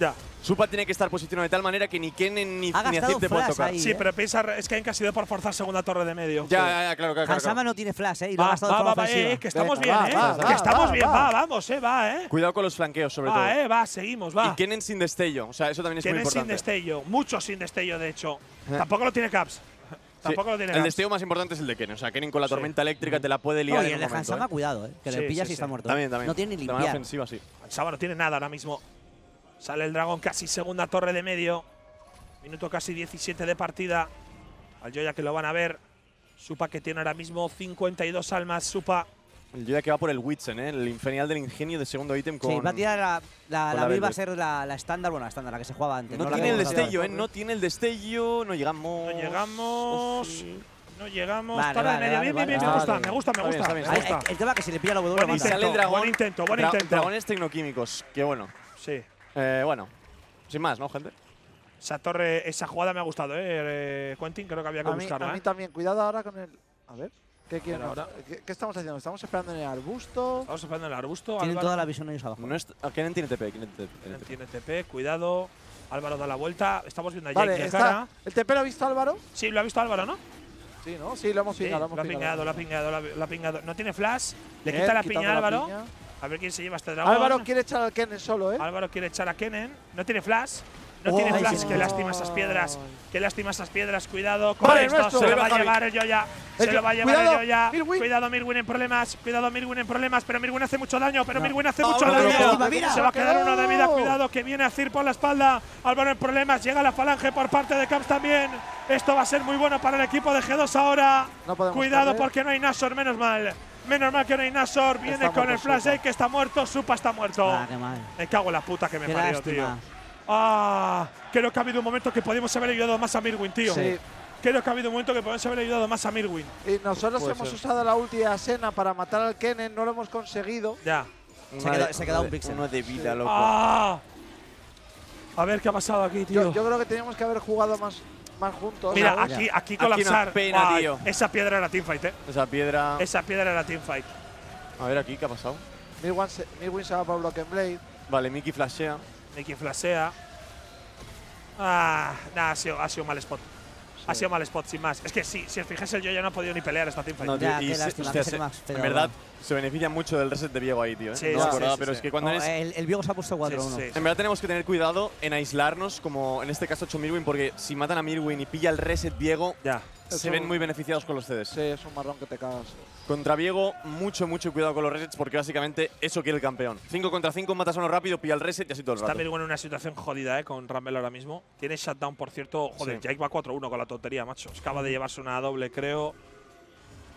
ya. Supa tiene que estar posicionado de tal manera que ni Kennen ni, Ha ni te flash tocar. ahí. Sí, ¿eh? pero piensa, es que ha sido por forzar segunda torre de medio. Ya, ya, ya, claro, claro. claro. Hansama no tiene flash, ¿eh? Y lo ha gastado va, de va, forma va, ofensiva. eh, que estamos bien, va, eh. va, que estamos va, bien, va. va, vamos, eh, va, eh. Cuidado con los flanqueos, sobre todo. Va, eh, va, seguimos, va. Y Kennen sin destello. O sea, eso también es muy Tiene sin importante. destello, mucho sin destello, de hecho. Eh. Tampoco lo tiene Caps. Sí, Tampoco lo tiene el destello más importante es el de Kennen. O sea, Kennen con la Sí. tormenta eléctrica te la puede liar No, y en el de momento, Hansama, ¿eh? cuidado, ¿eh? Que Sí, le pillas sí, y está muerto. También, también. No tiene ni limpiar. ofensiva, sí. Saba no tiene nada ahora mismo. Sale el dragón casi segunda torre de medio. Minuto casi 17 de partida. Al Joya que lo van a ver. Supa que tiene ahora mismo 52 almas. Supa. El Yoda que va por el Witsen, ¿eh? El infernal del ingenio de segundo ítem con… Sí, va a tirar la, la, la la va a ser la, la estándar, bueno, la estándar, la que se jugaba antes. No la que tiene el destello, ¿eh? No tiene el destello. No llegamos. No llegamos. Oh, sí. No llegamos. Vale, vale, medio. vale, bien, bien, bien. vale, me gusta, me gusta, me Está bien, gusta. está bien, me Ay, está ay, El tema es que si le pilla lo W Buen intento, Sale el dragón. buen intento, buen intento. Dragones tecnoquímicos. Que bueno. Sí. Eh, bueno. Sin más, ¿no, gente? Esa torre, esa jugada me ha gustado, eh, eh, Quentin. Creo que había que A mí, buscarla, a mí eh. también. Cuidado ahora con el. A ver. ¿Qué, ahora- ¿Qué, qué estamos haciendo? ¿Estamos esperando en el arbusto? Estamos esperando el arbusto. Tienen Álvaro toda la visión ellos abajo. No es, ¿a Kennen tiene TP? Kennen tiene TP. Tiene TP, cuidado. Álvaro da la vuelta. Estamos viendo a Jake Vale, de está. cara. ¿El TP lo ha visto Álvaro? Sí, lo ha visto Álvaro, ¿no? Sí, ¿no? Sí, lo hemos Sí, pingado. lo hemos ha pingado, pingado, lo ha pingado, lo ha- lo ha pingado. No tiene flash. Le Bien, quita la piña a la Álvaro. piña. A ver quién se lleva este dragón. Álvaro quiere echar al Kennen solo, ¿eh? Álvaro quiere echar a Kennen. No tiene flash. No Oh, tiene flash, qué lástima esas piedras. Qué lástima esas piedras, cuidado con Vale, esto. nuestro. Se lo va a llevar el Joya. Se lo va a llevar cuidado, el. Mirwin. Cuidado, Mirwin en problemas. Cuidado, Mirwin en problemas. Pero Mirwin hace mucho daño. Pero No. Mirwin hace mucho daño. mira. Se va a quedar uno de vida. Cuidado, que viene a Cir por la espalda. Álvaro en problemas. Llega la falange por parte de Caps también. Esto va a ser muy bueno para el equipo de G2 ahora. No Cuidado perder. porque no hay Nashor, menos mal. Menos mal que no hay Nashor. Viene Está con el flash Supa. Jake que está muerto. Supa está muerto. Ah, qué mal. Me cago en la puta que me Qué parió, tío. Ah, creo que ha habido un momento que podíamos haber ayudado más a Mirwin, tío. Sí. Creo que ha habido un momento que podemos haber ayudado más a Mirwin. Y nosotros Puede hemos ser. usado la ulti de Asena para matar al Kennen, no lo hemos conseguido. Ya. Se ha quedado- se ha quedado un de- pixel. Uno de vida, loco. Ah. A ver qué ha pasado aquí, tío. Yo, yo creo que teníamos que haber jugado más, más juntos. Mira, ¿sabes? aquí, aquí colapsar. pena, Ay, tío. Esa piedra era teamfight, eh. Esa piedra. Esa piedra era teamfight. A ver aquí, ¿qué ha pasado? Mirwin se, Mirwin se va para Block and Blade. Vale, Mickey flashea. Nicky flashea. Ah, nah, ha sido, ha sido mal spot. Ha sido mal spot, sin más. Es que sí, si os fijáis, el yo ya no ha podido ni pelear esta teamfight. No, tío, Ya, y qué lástima, se se- en verdad, ¿verdad? Se beneficia mucho del reset de Viego ahí, tío. ¿eh? Sí, no sí, acordaba, sí, pero sí. es que cuando No, eres. el, el Viego se ha puesto 4 Sí, sí. En verdad tenemos que tener cuidado en aislarnos, como en este caso ha hecho Mirwin, porque si matan a Mirwin y pilla el reset Viego, Ya. se Eso- ven muy beneficiados con los CDs. Sí, es un marrón que te cagas. Contra Viego, mucho, mucho cuidado con los resets, porque básicamente eso quiere el campeón. 5 contra 5, matas a uno rápido, pilla el reset y así todo el Está rato. Mirwin en una situación jodida, eh, con Rumble ahora mismo. Tiene shutdown, por cierto. Joder, Sí. Jake va 4-1 con la tontería, macho. Acaba de llevarse una doble, creo.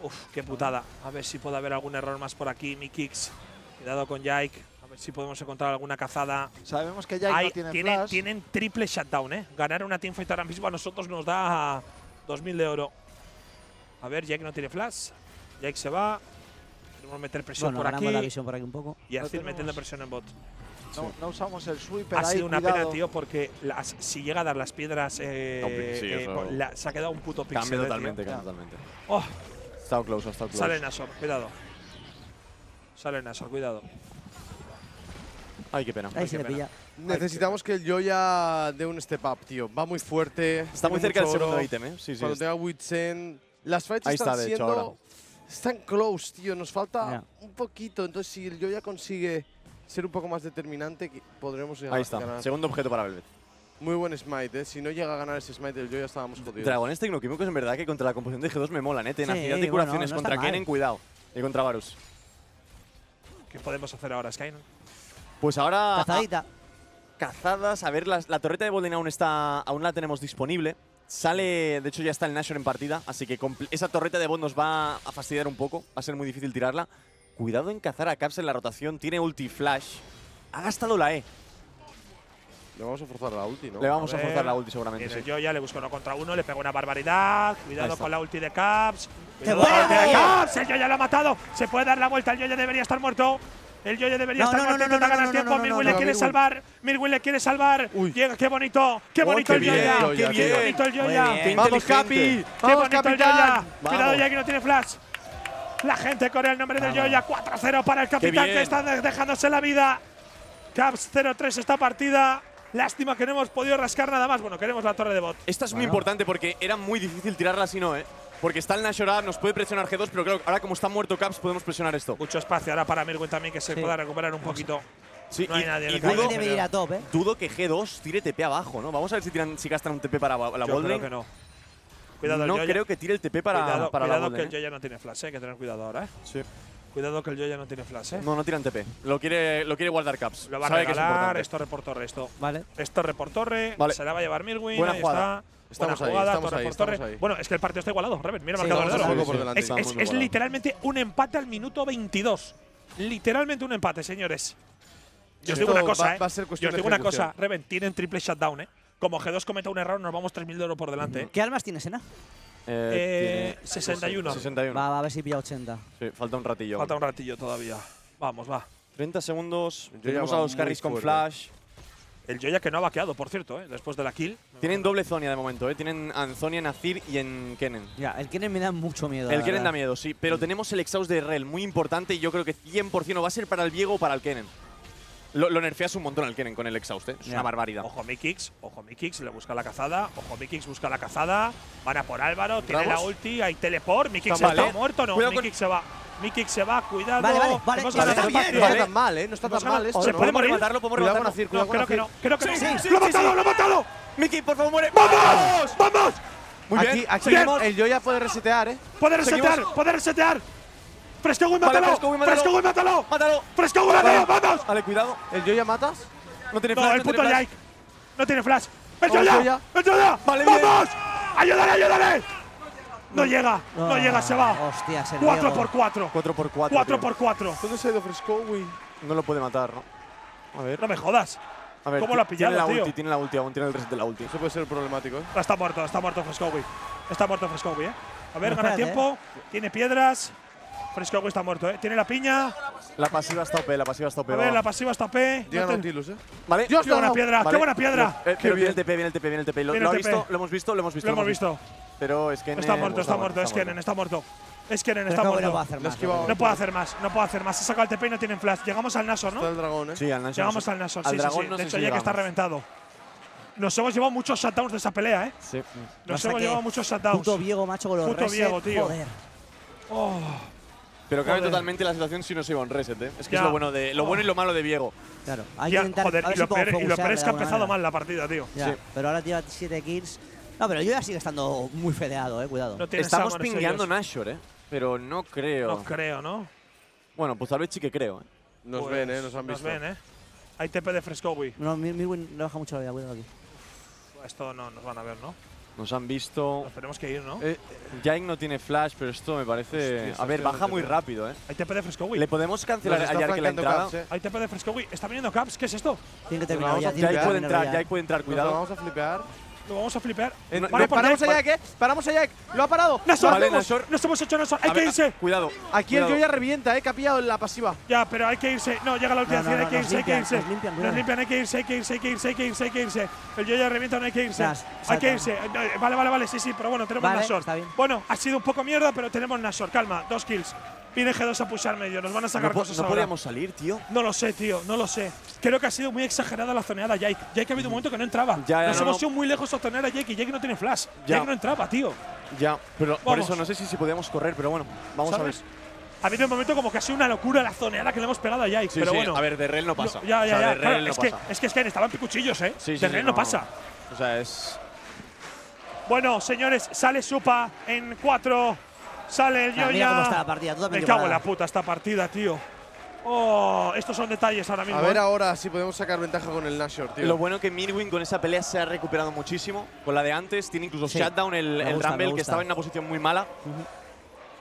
Uf, qué putada. A ver si puede haber algún error más por aquí. Mi kicks. Cuidado con Jake. A ver si podemos encontrar alguna cazada. Sabemos que Jake Hay- no tiene tienen, flash. tienen triple shutdown, ¿eh? Ganar una teamfight ahora mismo a nosotros nos da 2.000 de oro. A ver, Jake no tiene flash. Jake se va. Queremos meter presión Bueno, por ganamos la aquí. visión por aquí un poco. Y No tenemos. metiendo presión en bot. No, no usamos el sweeper Ha ahí, sido una cuidado. pena, tío, porque las- si llega a dar las piedras, eh, Hombre, sí, eh, la- se ha quedado un puto pixel. Cambia eh, totalmente, cambia totalmente. Oh, estado close, ha estado close. sale Nashor, cuidado. Sale Nashor, cuidado. Ay, qué pena. Ahí se qué le pena. pilla. Necesitamos que el Joya dé un step up, tío. Va muy fuerte. Está muy cerca del segundo ítem, ¿eh? Sí, sí. Cuando es- tenga Witsen. Las fights Ahí están está, de hecho, siendo. ahora. Están close, tío. Nos falta un poquito. Entonces, si el Joya consigue ser un poco más determinante, podremos llegar Ahí a está. ganar. Segundo objeto para Velvet. Muy buen smite, eh. Si no llega a ganar ese smite del Joya, estábamos jodidos. Dragones tecnoquímicos, en verdad, que contra la composición de G2 me molan, ¿eh? Tenacidad Sí, de bueno, curaciones no está contra. Kennen, cuidado. Y contra Varus. ¿Qué podemos hacer ahora, Sky? Pues ahora. Cazadita. a- cazadas. A ver, las- la torreta de Bolden aún, está, aún la tenemos disponible. Sale, de hecho ya está el Nashor en partida, así que esa torreta de bot nos va a fastidiar un poco, va a ser muy difícil tirarla. Cuidado en cazar a Caps en la rotación, tiene ulti flash. Ha gastado la E. Le vamos a forzar la ulti, ¿no? Le vamos a, forzar la ulti seguramente, sí. el Joya, le busca uno contra uno, le pega una barbaridad. Cuidado con la ulti de Caps. ¡Qué de bueno! Caps. El Joya lo ha matado. Se puede dar la vuelta. El Joya debería estar muerto. El Joya debería No, estar no, muerto. no, no, no, ganar no, tiempo. no, no, Mirwin no, le no, quiere salvar. Mirwin le quiere salvar. Uy. Llega, qué bonito. Qué Oh, bonito qué el. Joya, Qué qué bonito el. Qué ¡Vamos, Capi! bonito ¡Vamos, el capitán! Cuidado, ya que no tiene flash. La gente corre el nombre del. Joya. 4-0 para el capitán que está de- dejándose la vida. Caps 0-3 esta partida. Lástima que no hemos podido rascar nada más. Bueno, queremos la torre de bot. Esta es muy Bueno. importante porque era muy difícil tirarla si no, ¿eh? Porque está el Nashor up, nos puede presionar G2, pero claro, ahora como está muerto Caps podemos presionar esto. Mucho espacio ahora para Mirwin también que se Sí. pueda recuperar un poquito. Sí, No hay y, nadie y dudo, debe ir a top, ¿eh? dudo que G2 tire TP abajo, ¿no? Vamos a ver si, tiran, si gastan un TP para la Yo creo que no. Cuidado, no Joya. creo que tire el TP para, cuidado, para cuidado la Gold que el Lane, ¿eh? Joya no tiene flash, eh. hay que tener cuidado ahora, eh. Sí. Cuidado que el Joya no tiene flash, eh. No, no tiran TP. Lo quiere, lo quiere guardar Caps. Lo va a Sabe que es regalar, importante. es torre por torre esto. Vale. Es torre por torre, Vale. se la va a llevar Mirwin, Buena ahí jugada. está. Estamos Buena ahí, jugada, estamos torre ahí, por torre. ahí. Bueno, es que el partido está igualado, Reven, mira Sí, marcador de oro. por delante. Es, es- es literalmente un empate al minuto 22. Literalmente un empate, señores. Yo os Esto digo una cosa, va- eh. va a ser Yo cuestión os de digo una cosa, Reven, tienen triple shutdown, eh. Como G2 cometa un error, nos vamos 3.000 de oro por delante, eh. ¿Qué armas tienes, Ena? Eh, tiene 61. 61. Va, va a ver si pilla 80. Sí, falta un ratillo. Falta un ratillo todavía. Vamos, va. 30 segundos. Yo Tenemos a los carries con flash. El Joya que no ha vaqueado, por cierto, eh, después de la kill. Tienen doble Zonia de momento, ¿eh? Tienen a Zonia en Azir y en Kennen. Ya, el Kennen me da mucho miedo. El Kennen da miedo, sí. Pero tenemos el Exhaust de Rel, muy importante, y yo creo que 100% no va a ser para el Viego o para el Kennen. Lo, lo nerfeas un montón al Kennen con el exhaust, ¿eh? Es una barbaridad. Ojo mi kicks, ojo mi kicks, le busca la cazada, ojo mi kicks busca la cazada, van a por Álvaro, tiene la ulti, hay teleport, mi kicks Está está mal, ¿eh? muerto, no, Cuidado mi con- kicks se va, mi kicks se va, cuidado. Vale, vale, vale, ganado está el bien, No partido. está tan mal, ¿eh? No está tan mal esto. ¿Se ¿no? puede Podemos morir? No, cuidado con creo que no, creo que no. Sí, sí, ¡Lo ha sí, matado, sí. lo ha matado! Miki, por favor, muere. ¡Vamos! ¡Vamos! Muy Aquí, bien. aquí el Joya puede resetear, ¿eh? ¡Puede resetear! ¡Puede resetear! ¡Fresco, Vale, mátalo! Frescowi, mátalo. ¡Fresco, mátalo! Mátalo. ¡Fresco, mátalo! ¡Vamos! Vale, cuidado. ¿El Joya matas? No tiene No, flash, el no puto tiene flash. Jake. No tiene flash. ¡El Joya! ¡El Joya! Vale, bien. ¡Vamos! ¡Ayúdale, ayúdale! No llega, no Ah, llega, se va. Hostia, se 4 Diego. por 4. 4 por 4. 4 por 4. ¿Dónde se ha ido Frescowi? No lo puede matar, ¿no? A ver. No me jodas. A ver, ¿Cómo lo ha tiene pillado, la tío? ulti, tiene la ulti, aún tiene el reset de la ulti. Eso puede ser problemático, ¿eh? Está muerto, está muerto Frescowi. Está muerto Frescowi, eh. A ver, No, gana tiempo. Tiene piedras. Frescowi está muerto, eh. Tiene la piña. La pasiva está OP, la pasiva está OP. A ver, la pasiva está P. Llega No te- Nautilus, ¿eh? Vale. Dios, ¡Qué buena no. piedra! ¡Qué Vale. buena piedra! Eh, pero viene el TP, viene el TP, viene el TP. Lo, lo el visto, lo hemos visto, lo hemos visto. Lo lo hemos visto. Pero es que Está muerto, está muerto. Es Kennen, está muerto. Es Kennen, está no muerto. puedo hacer Le ha más. esquivado. No puedo hacer más, no puedo hacer más. Se saca el TP y no tienen flash. Llegamos al Nasor, Está ¿no? el dragón, ¿eh? Sí, al Nashor. Llegamos al Nasor, Al sí, sí, De hecho, ya que está reventado. Nos hemos llevado muchos shutdowns de esa pelea, ¿eh? Sí. Nos hemos llevado muchos shutdowns. Puto Viego, macho, con los Puto Viego, tío. Joder. Pero cambia Joder. totalmente la situación si no se iba un reset, ¿eh? Es que Ya. es lo bueno, de, lo bueno y lo malo de Viego. Claro. Hay ya, que intentar. joder, a y lo, si puedo peor, y lo focusarle peor es de que ha empezado manera. mal la partida, tío. Ya, Sí. pero ahora tira 7 kills. No, pero yo ya sigue estando muy fedeado, eh, cuidado. No Estamos pingueando. Nashor, ¿eh? Pero no creo. No creo, ¿no? Bueno, pues tal vez sí que creo, ¿eh? Nos Pues ven, ¿eh? Nos han visto. Nos ven, ¿eh? Hay TP de Frescowi. No, Mir- Mirwin le baja mucho la vida, cuidado aquí. Esto no nos van a ver, ¿no? Nos han visto. Nos tenemos que ir, ¿no? Eh, no tiene flash, pero esto me parece. Hostia, a ver, baja muy rápido, ¿eh? Hay TP de Frescowi. ¿Le podemos cancelar a está Yark la flanqueando entrada? Caps, ¿eh? Hay TP de Frescowi. Está viniendo Caps. ¿Qué es esto? Tiene que terminar ya. a tiene que Jaik puede entrar, puede entrar, Nos cuidado. vamos a flipear. Lo vamos a flipar. Paramos a Jack. ¿eh? Paramos a Jack. Lo ha parado. Vale. Nasor. Nos hemos hecho Nasor. Hay que irse. Cuidado. Aquí el. Joya revienta, ¿eh? Que ha pillado la pasiva. Ya, pero hay que irse. No, llega la última No. Hay que irse, hay que irse. nos limpian, Nos cuidado. limpian, hay que irse, hay que irse, hay que irse, hay que irse, hay que irse. El Joya revienta, no hay que irse. Hay que irse. Eh, Vale, vale, vale. Sí, sí, pero bueno, tenemos Vale, bien. Bueno, ha sido un poco mierda, pero tenemos Nasor. Calma, dos kills. Viene G2 a pushar medio. Nos van a sacar No, cosas no ahora. podíamos salir, tío. No lo sé, tío, no lo sé. Creo que ha sido muy exagerada la zoneada Jake. Jake ha habido un momento que no entraba. Ya, ya, Nos no, hemos no. ido muy lejos a zonear a Jake y Jake no tiene flash. Ya. Jake no entraba, tío. Ya, pero por eso no sé si, si podíamos correr, pero bueno, vamos a ver. Ha habido un momento como que ha sido una locura la zoneada que le hemos pegado a Jake. Sí, pero sí, bueno. a ver, de rel no pasa. No, ya, O ya, sea, ya. claro, no es, que, pasa. es que es que estaban picuchillos, ¿eh? Sí, de rel no, pasa. O sea, es. Bueno, señores, sale Supa en cuatro. Sale el Ah, Yoya. mira cómo está la partida. Tú también Me cago en la puta esta partida, tío. Oh, estos son detalles ahora mismo. A ver ¿eh? ahora si podemos sacar ventaja con el Nashor, tío. Lo bueno que Mirwin con esa pelea se ha recuperado muchísimo. Con la de antes, tiene incluso Sí. shutdown el, el gusta, Rumble, que estaba en una posición muy mala.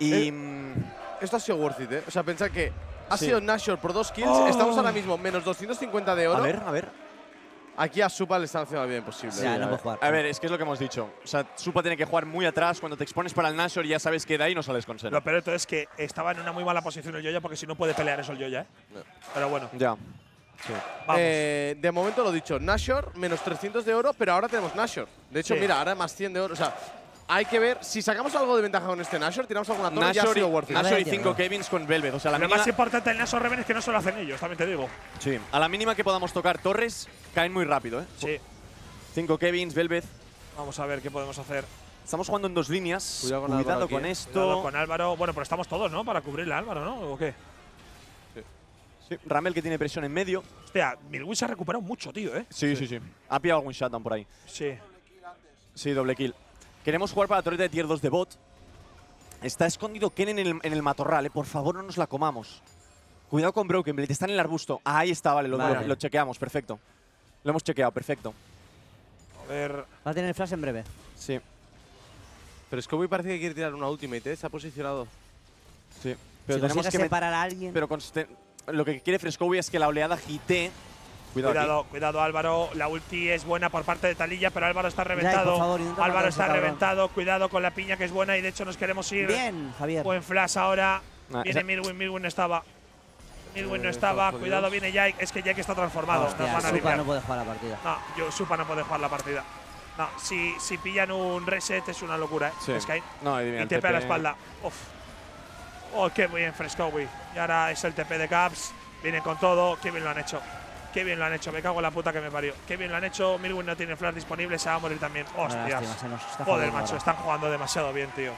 Y. Eh, mm, Esto ha sido worth it, ¿eh? O sea, pensad que ha Sí. sido Nashor por dos kills. Oh. Estamos ahora mismo menos 250 de oro. a ver, a ver. Aquí a Supa le están haciendo la vida imposible. Ya, no puedo jugar. A ver, es que es lo que hemos dicho. O sea, Supa tiene que jugar muy atrás. Cuando te expones para el Nashor ya sabes que de ahí no sales con Lo Sena. peor de todo es que estaba en una muy mala posición el Yoya porque si no puede pelear eso el Yoya, ¿eh? No. Pero bueno, Ya. vamos. Eh, de momento lo dicho, Nashor menos 300 de oro, pero ahora tenemos Nashor. De hecho, Sí. mira, ahora más 100 de oro. O sea, hay que ver si sacamos algo de ventaja con este Nashor, tiramos alguna torre, ya ha Nashor, sido y, worth it. Nashor y Tío, cinco no. Kevins con Velvet. O sea, la lo mínima, más importante del Naso Reven es que no se lo hacen ellos, también te digo. sí, a la mínima que podamos tocar torres, caen muy rápido, ¿eh? Sí. Cinco Kevins, Velvet. Vamos a ver qué podemos hacer. Estamos jugando en dos líneas. Cuidado con Cuidado Álvaro con eh. esto. Cuidado con Álvaro. Bueno, pero estamos todos, ¿no? Para cubrirle a Álvaro, ¿no? ¿O qué? Sí, Ramel que tiene presión en medio. Hostia, Milwin se ha recuperado mucho, tío, ¿eh? Sí, sí, sí. Ha pillado algún shutdown por ahí. Sí. Sí, doble kill. Queremos jugar para la torreta de tier 2 de bot. Está escondido Kennen en el, en el matorral, eh. Por favor, no nos la comamos. Cuidado con Broken Blade, está en el arbusto. Ah, ahí está, vale lo, Vale. lo- lo chequeamos, perfecto. Lo hemos chequeado, perfecto. A ver. Va a tener flash en breve. Sí, Pero Scooby parece que quiere tirar una ultimate, ¿eh? Se ha posicionado. sí. Pero si tenemos que separar a alguien. Pero lo que quiere Frescowi es que la oleada gite. Cuidado. Cuidado, cuidado, Álvaro. La ulti es buena por parte de Talilla, pero Álvaro está reventado. favor, Álvaro está cabrón. reventado. Cuidado con la piña que es buena y de hecho nos queremos ir. Bien, Javier. Buen flash ahora. Ah, viene Mirwin, Mirwin no estaba. Mirwin no Eh, estaba. jodidos. Cuidado, viene Jake. Es que Jake está transformado. nos Hostia, a Supa no puede jugar la partida. No, yo, Supa no puede jugar la partida. No, si, si pillan un reset es una locura, ¿eh? Sí. Sky. No, Y el TP a la espalda. Uf. Oh, qué bien Frescowi. Y ahora es el TP de Caps. Viene con todo. Qué bien lo han hecho. Qué bien lo han hecho, me cago en la puta que me parió. Qué bien lo han hecho. Mirwin no tiene flash disponible, se va a morir también. Una Hostias. lástima, Joder, macho, ahora. están jugando demasiado bien, tío.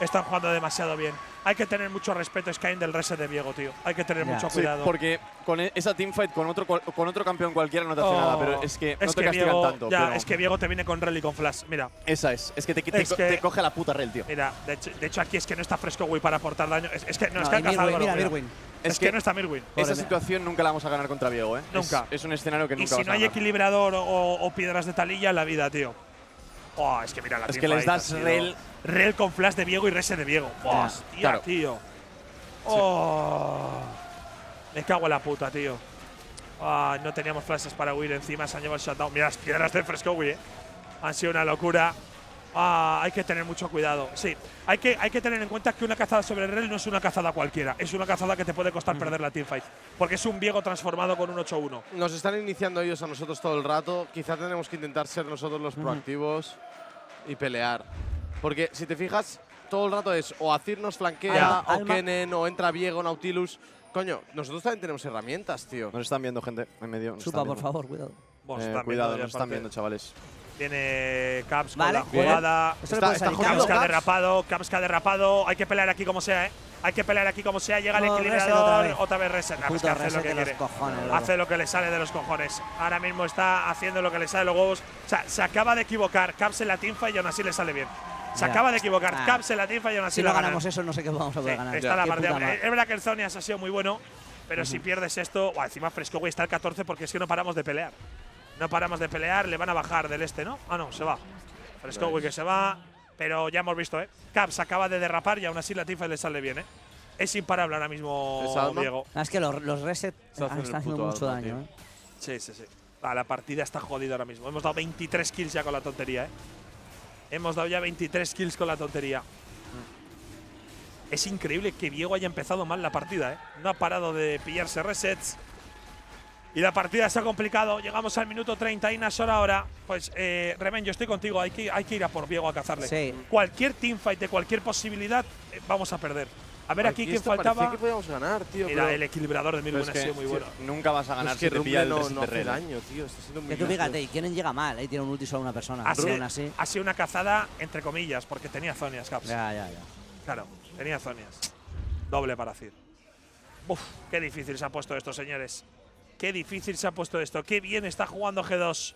Están jugando demasiado bien. Hay que tener mucho respeto, Skyne, del reset de Viego, tío. Hay que tener Ya. mucho Sí, cuidado. porque con e- esa teamfight con otro, con otro campeón cualquiera no te hace Oh, nada, pero es que no te que castigan Viego, tanto. Ya, pero es que Viego te viene con rel y con flash. Mira, Esa es, es que te, te Es co- que- te coge la puta rel, tío. mira. De hecho, de hecho, aquí es que no está fresco, güey, para aportar daño. Es, es que no, No, está cazado. mira, Mirwin. Es, Es que, que- no está Mirwin. Esa situación nunca la vamos a ganar contra Viego, ¿eh? Nunca. Es, es un escenario que Y nunca si vas no a hay ganar. equilibrador o, o piedras de talilla en la vida, tío. Oh, es que mira la Es que les das rel. Rel con flash de Viego y rese de Viego. Ya, Hostia, claro. tío. Oh. Me cago en la puta, tío. No teníamos flashes para huir encima, se han llevado el shutdown. Mira las piedras de Frescowi, eh. Han sido una locura. Ah, hay que tener mucho cuidado. Sí, hay que, hay que tener en cuenta que una cazada sobre el rel no es una cazada cualquiera. Es una cazada que te puede costar perder la teamfight. Porque es un Viego transformado con un 8-1. Nos están iniciando ellos a nosotros todo el rato. Quizá tenemos que intentar ser nosotros los proactivos y pelear. Porque si te fijas, todo el rato es o Azir nos flanquea, Ya. o Alma- Kennen, o entra Viego, Nautilus. Coño, nosotros también tenemos herramientas, tío. Nos están viendo, gente, en medio. nos Supa, por favor, cuidado. Eh, cuidado, nos están viendo, chavales. Viene Caps Vale, con la jugada. Está- Caps que ha derrapado, Caps que ha derrapado. Hay que pelear aquí como sea, ¿eh? Hay que pelear aquí como sea. Llega el No, equilibrador. otra vez. Otra vez reset. Nah, pues que hace lo reset que de los quiere. cojones. Hace lo que le sale de los cojones. Ahora mismo está haciendo lo que le sale de los huevos. O sea, se acaba de equivocar. Caps en la teamfight y aún así le sale bien. Se Ya. acaba de equivocar. Ah. Caps en la teamfight y aún así Si la no gana. ganamos eso, no sé qué vamos a poder Sí, ganar. está la madre. Es verdad que el Zonias ha sido muy bueno, pero si pierdes esto, encima Fresco güey, está el 14 porque es que no paramos de pelear. No paramos de pelear, le van a bajar del este, ¿no? Ah, no, se va. Fresco güey, que se va, pero ya hemos visto, ¿eh? Caps acaba de derrapar y aún así la tifa le sale bien, ¿eh? Es imparable ahora mismo. Diego. Ah, es que los, los reset Está haciendo están haciendo puto mucho alma, daño. ¿eh? Sí, sí, sí. Ah, la partida está jodida ahora mismo. Hemos dado 23 kills ya con la tontería, ¿eh? Hemos dado ya 23 kills con la tontería. Es increíble que Diego haya empezado mal la partida, ¿eh? No ha parado de pillarse resets. Y la partida se ha complicado. Llegamos al minuto 30 y Nashor ahora. Pues, eh, Remen, yo estoy contigo. Hay que, hay que ir a por Diego a cazarle. Sí. Cualquier teamfight de cualquier posibilidad, eh, vamos a perder. A ver aquí, quién esto parecía faltaba. que podíamos ganar, tío. Pero- el equilibrador de Mirwin es ha sido muy bueno. nunca vas a ganar es si que te pilla Rumble el no, no hace daño, tío. Está siendo muy Que tú fíjate, y quieren llega mal, ahí tiene un ulti solo a una persona. Ha pero sido, así. ha sido una cazada, entre comillas, porque tenía zonias, Caps. Ya, ya, ya. Claro, tenía zonias. Doble para Cid. Uf, qué difícil se ha puesto esto, señores. Qué difícil se ha puesto esto. Qué bien está jugando G2.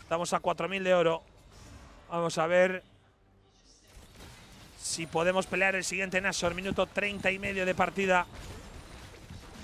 Estamos a 4.000 de oro. Vamos a ver si podemos pelear el siguiente Nashor. Minuto 30 y medio de partida.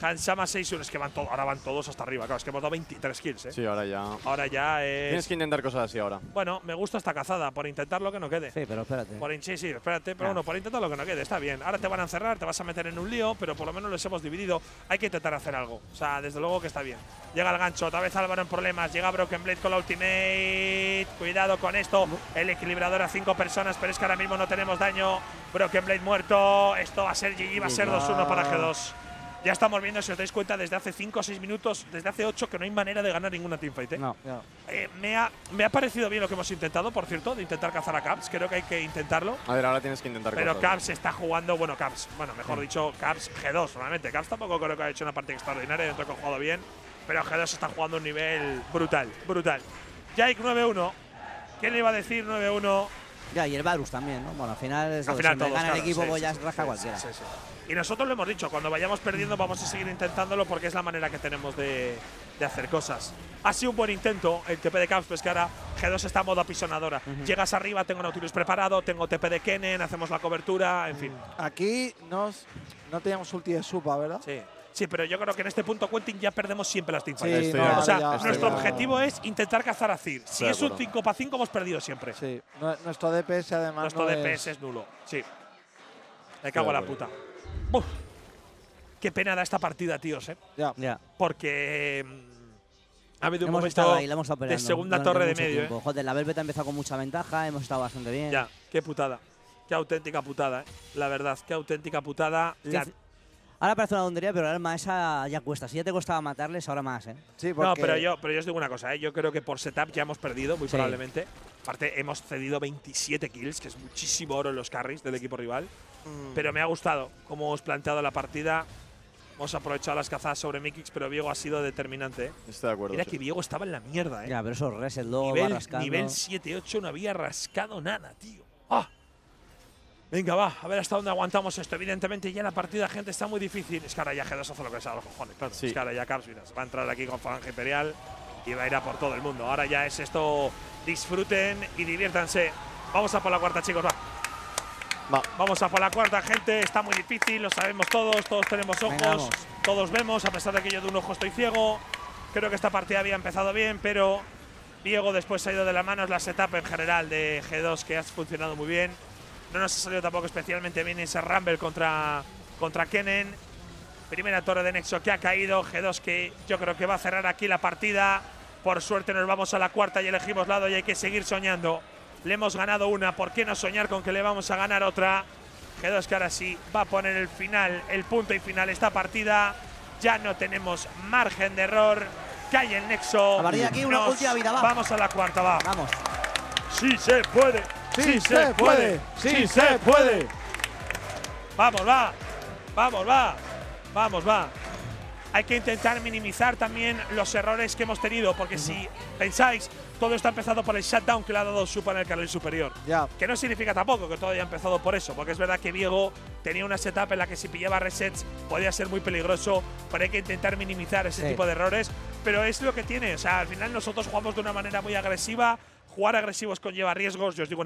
Hansama 6-1. Es que van todos, ahora van todos hasta arriba. Claro, es que hemos dado 23 kills, ¿eh? Sí, ahora ya. Ahora ya es… Tienes que intentar cosas así ahora. Bueno, me gusta esta cazada. Por intentarlo que no quede. Sí, pero espérate. Por sí, sí, espérate, pero Ya. bueno, por intentar lo que no quede, está bien. Ahora te van a encerrar, te vas a meter en un lío, pero por lo menos los hemos dividido. Hay que intentar hacer algo. O sea, desde luego que está bien. Llega el gancho, otra vez Álvaro en problemas. Llega Broken Blade con la ultimate. Cuidado con esto. El equilibrador a cinco personas, pero es que ahora mismo no tenemos daño. Broken Blade muerto. Esto va a ser GG, va a ser 2-1 para G2. Ya estamos viendo, si os dais cuenta, desde hace 5 o 6 minutos, desde hace 8, que no hay manera de ganar ninguna teamfight. ¿eh? No. Eh, me, ha, me ha parecido bien lo que hemos intentado, por cierto, de intentar cazar a Caps. Creo que hay que intentarlo. A ver, ahora tienes que intentar Pero. Caps está jugando, bueno, Caps, bueno, mejor dicho, Caps G2, normalmente. Caps tampoco creo que ha hecho una partida extraordinaria, dentro que ha jugado bien, pero G2 está jugando a un nivel brutal, brutal. Jake 9-1, ¿quién le iba a decir 9-1? Ya, y el Varus también, ¿no? Bueno, al final es Al final siempre todos, gana el claro, equipo, sí, pues ya sí, raja sí, cualquiera. sí, sí. Y nosotros lo hemos dicho, cuando vayamos perdiendo vamos a seguir intentándolo porque es la manera que tenemos de, de hacer cosas. Ha sido un buen intento el TP de Caps, pues que ahora G2 está en modo apisonadora. Llegas arriba, tengo Nautilus preparado, tengo TP de Kennen, hacemos la cobertura, en fin. Aquí nos, no teníamos ulti de supa, ¿verdad? Sí. Sí, pero yo creo que en este punto Quentin ya perdemos siempre las teamfights. Sí, no, o sea, ya- nuestro objetivo es intentar cazar a Cid. Si es un acuerdo. 5 para 5 hemos perdido siempre. Sí. Nu- Nuestro DPS además Nuestro no DPS es- es nulo. Sí. Me cago en la puta. Uf. Qué pena da esta partida, tíos, ¿eh? Ya. Ya. Porque mm, ha habido un Hemos momento estado ahí, la hemos estado de segunda torre de medio, ¿eh? Joder, la Velvet ha empezado con mucha ventaja, hemos estado bastante bien. Ya, qué putada. Qué auténtica putada, ¿eh? La verdad, qué auténtica putada. La- Ahora parece una tontería, pero el arma esa ya cuesta. Si ya te costaba matarles, ahora más, ¿eh? Sí, No, porque pero yo, pero yo os digo una cosa, ¿eh? yo creo que por setup ya hemos perdido, muy Sí. probablemente. Aparte, hemos cedido 27 kills, que es muchísimo oro en los carries del equipo rival. Mm. Pero me ha gustado cómo hemos planteado la partida. Hemos aprovechado las cazadas sobre Mikix, pero Viego ha sido determinante. ¿eh? Estoy de acuerdo. Mira sí. que Viego estaba en la mierda, ¿eh? Ya, pero esos reset luego va nivel, rascando. nivel 7-8 no había rascado nada, tío. ¡Ah! Venga, va, a ver hasta dónde aguantamos esto. Evidentemente ya la partida, gente, está muy difícil. Es que ahora ya G2 hace lo que sea a los cojones, claro. Sí. Es que ahora ya se va a entrar aquí con Falange Imperial y va a ir a por todo el mundo. Ahora ya es esto, disfruten y diviértanse. Vamos a por la cuarta, chicos, va. Va. Vamos a por la cuarta, gente. Está muy difícil, lo sabemos todos, todos tenemos ojos, todos vemos, a pesar de que yo de un ojo estoy ciego. Creo que esta partida había empezado bien, pero Diego después se ha ido de la mano. Es la setup en general de G2 que ha funcionado muy bien. No nos ha salido tampoco especialmente bien ese Rumble contra, contra Kennen. Primera torre de Nexo que ha caído. G2 que yo creo que va a cerrar aquí la partida. Por suerte nos vamos a la cuarta y elegimos lado y hay que seguir soñando. Le hemos ganado una, ¿por qué no soñar con que le vamos a ganar otra? G2 que ahora sí va a poner el final, el punto y final esta partida. Ya no tenemos margen de error. Cae el Nexo. A partir de aquí, una Nos última vida, va. Vamos a la cuarta, va. Vamos. Sí se puede. ¡Sí, se puede! ¡Sí se puede! Vamos, va. Vamos, va. Vamos, va. Hay que intentar minimizar también los errores que hemos tenido, porque si pensáis, todo está empezado por el shutdown que le ha dado Supa en el carril superior. Ya. Que no significa tampoco que todo haya empezado por eso, porque es verdad que Diego tenía una setup en la que si pillaba resets podía ser muy peligroso, pero hay que intentar minimizar ese Sí. tipo de errores. Pero es lo que tiene, o sea, al final nosotros jugamos de una manera muy agresiva, jugar agresivos conlleva riesgos, yo os digo